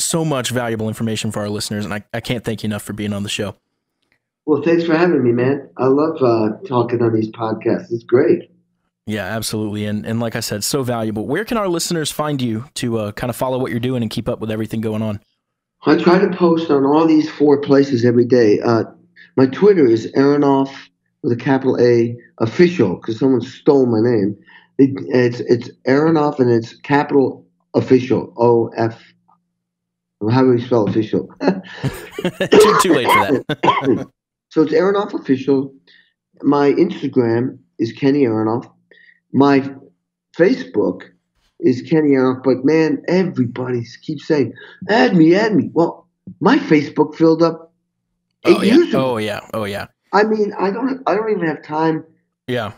so much valuable information for our listeners, and I, I can't thank you enough for being on the show. Well, thanks for having me, man. I love uh, talking on these podcasts. It's great. Yeah, absolutely. And and like I said, so valuable. Where can our listeners find you to uh, kind of follow what you're doing and keep up with everything going on? I try to post on all these four places every day. Uh, my Twitter is Aronoff with a capital A official because someone stole my name. It, it's it's Aronoff and it's capital official O F. How do we spell official? too, too late for that. so it's Aronoff official. My Instagram is Kenny Aronoff. My Facebook is Kenny Aronoff. But man, everybody keeps saying, "Add me, add me." Well, my Facebook filled up eight oh, yeah. years ago. Oh yeah. Oh yeah. I mean, I don't. I don't even have time Yeah.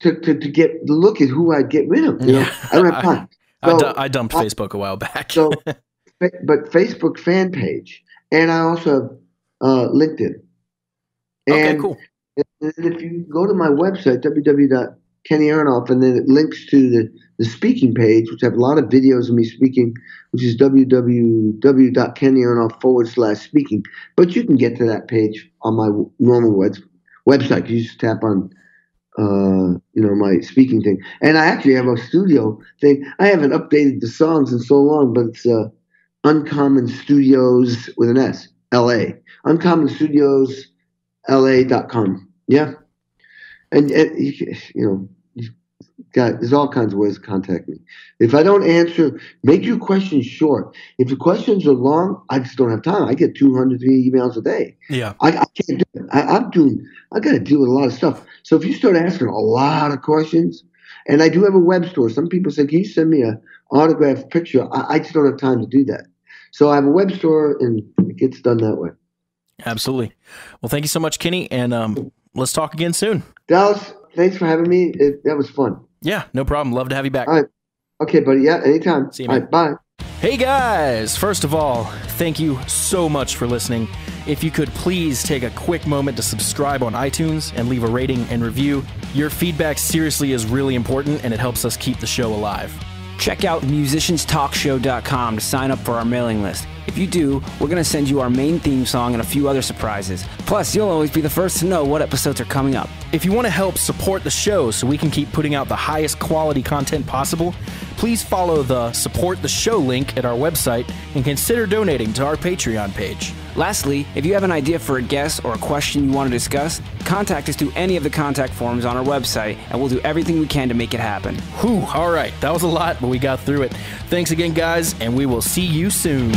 to, to, to get look at who I'd get rid of. You know, Yeah. I don't have time. I, So, du- I dumped I- Facebook a while back. So, but Facebook fan page, and I also have uh, LinkedIn. okay, And, cool. and if you go to my website www.kennyaronoff, and then it links to the the speaking page, which have a lot of videos of me speaking, which is www.kennyaronoff forward slash speaking. But you can get to that page on my normal web, website. You just tap on uh, you know, my speaking thing. And I actually have a studio thing. I haven't updated the songs in so long, but it's uh, Uncommon Studios with an S, L-A. Uncommon Studios, LA.com. Yeah. And, and you, know, got, there's all kinds of ways to contact me. If I don't answer, make your questions short. If the questions are long, I just don't have time. I get 200, 3 emails a day. Yeah. I, I can't do it. I, I'm doing. I got to deal with a lot of stuff. So if you start asking a lot of questions, and I do have a web store. Some people say, "Can you send me a autographed picture?" I, I just don't have time to do that. So I have a web store, and it gets done that way. Absolutely. Well, thank you so much, Kenny, and um, let's talk again soon. Dallas, thanks for having me. It, that was fun. Yeah, no problem. Love to have you back. All right. Okay, buddy. Yeah, anytime. See you, All man. right, bye. Hey guys! First of all, thank you so much for listening. If you could please take a quick moment to subscribe on iTunes and leave a rating and review. Your feedback seriously is really important and it helps us keep the show alive. Check out musicianstalkshow.com to sign up for our mailing list. If you do, we're going to send you our main theme song and a few other surprises. Plus, you'll always be the first to know what episodes are coming up. If you want to help support the show so we can keep putting out the highest quality content possible, please follow the support the show link at our website and consider donating to our Patreon page. Lastly, if you have an idea for a guest or a question you want to discuss, contact us through any of the contact forms on our website and we'll do everything we can to make it happen. Whew, all right, that was a lot, but we got through it. Thanks again, guys, and we will see you soon.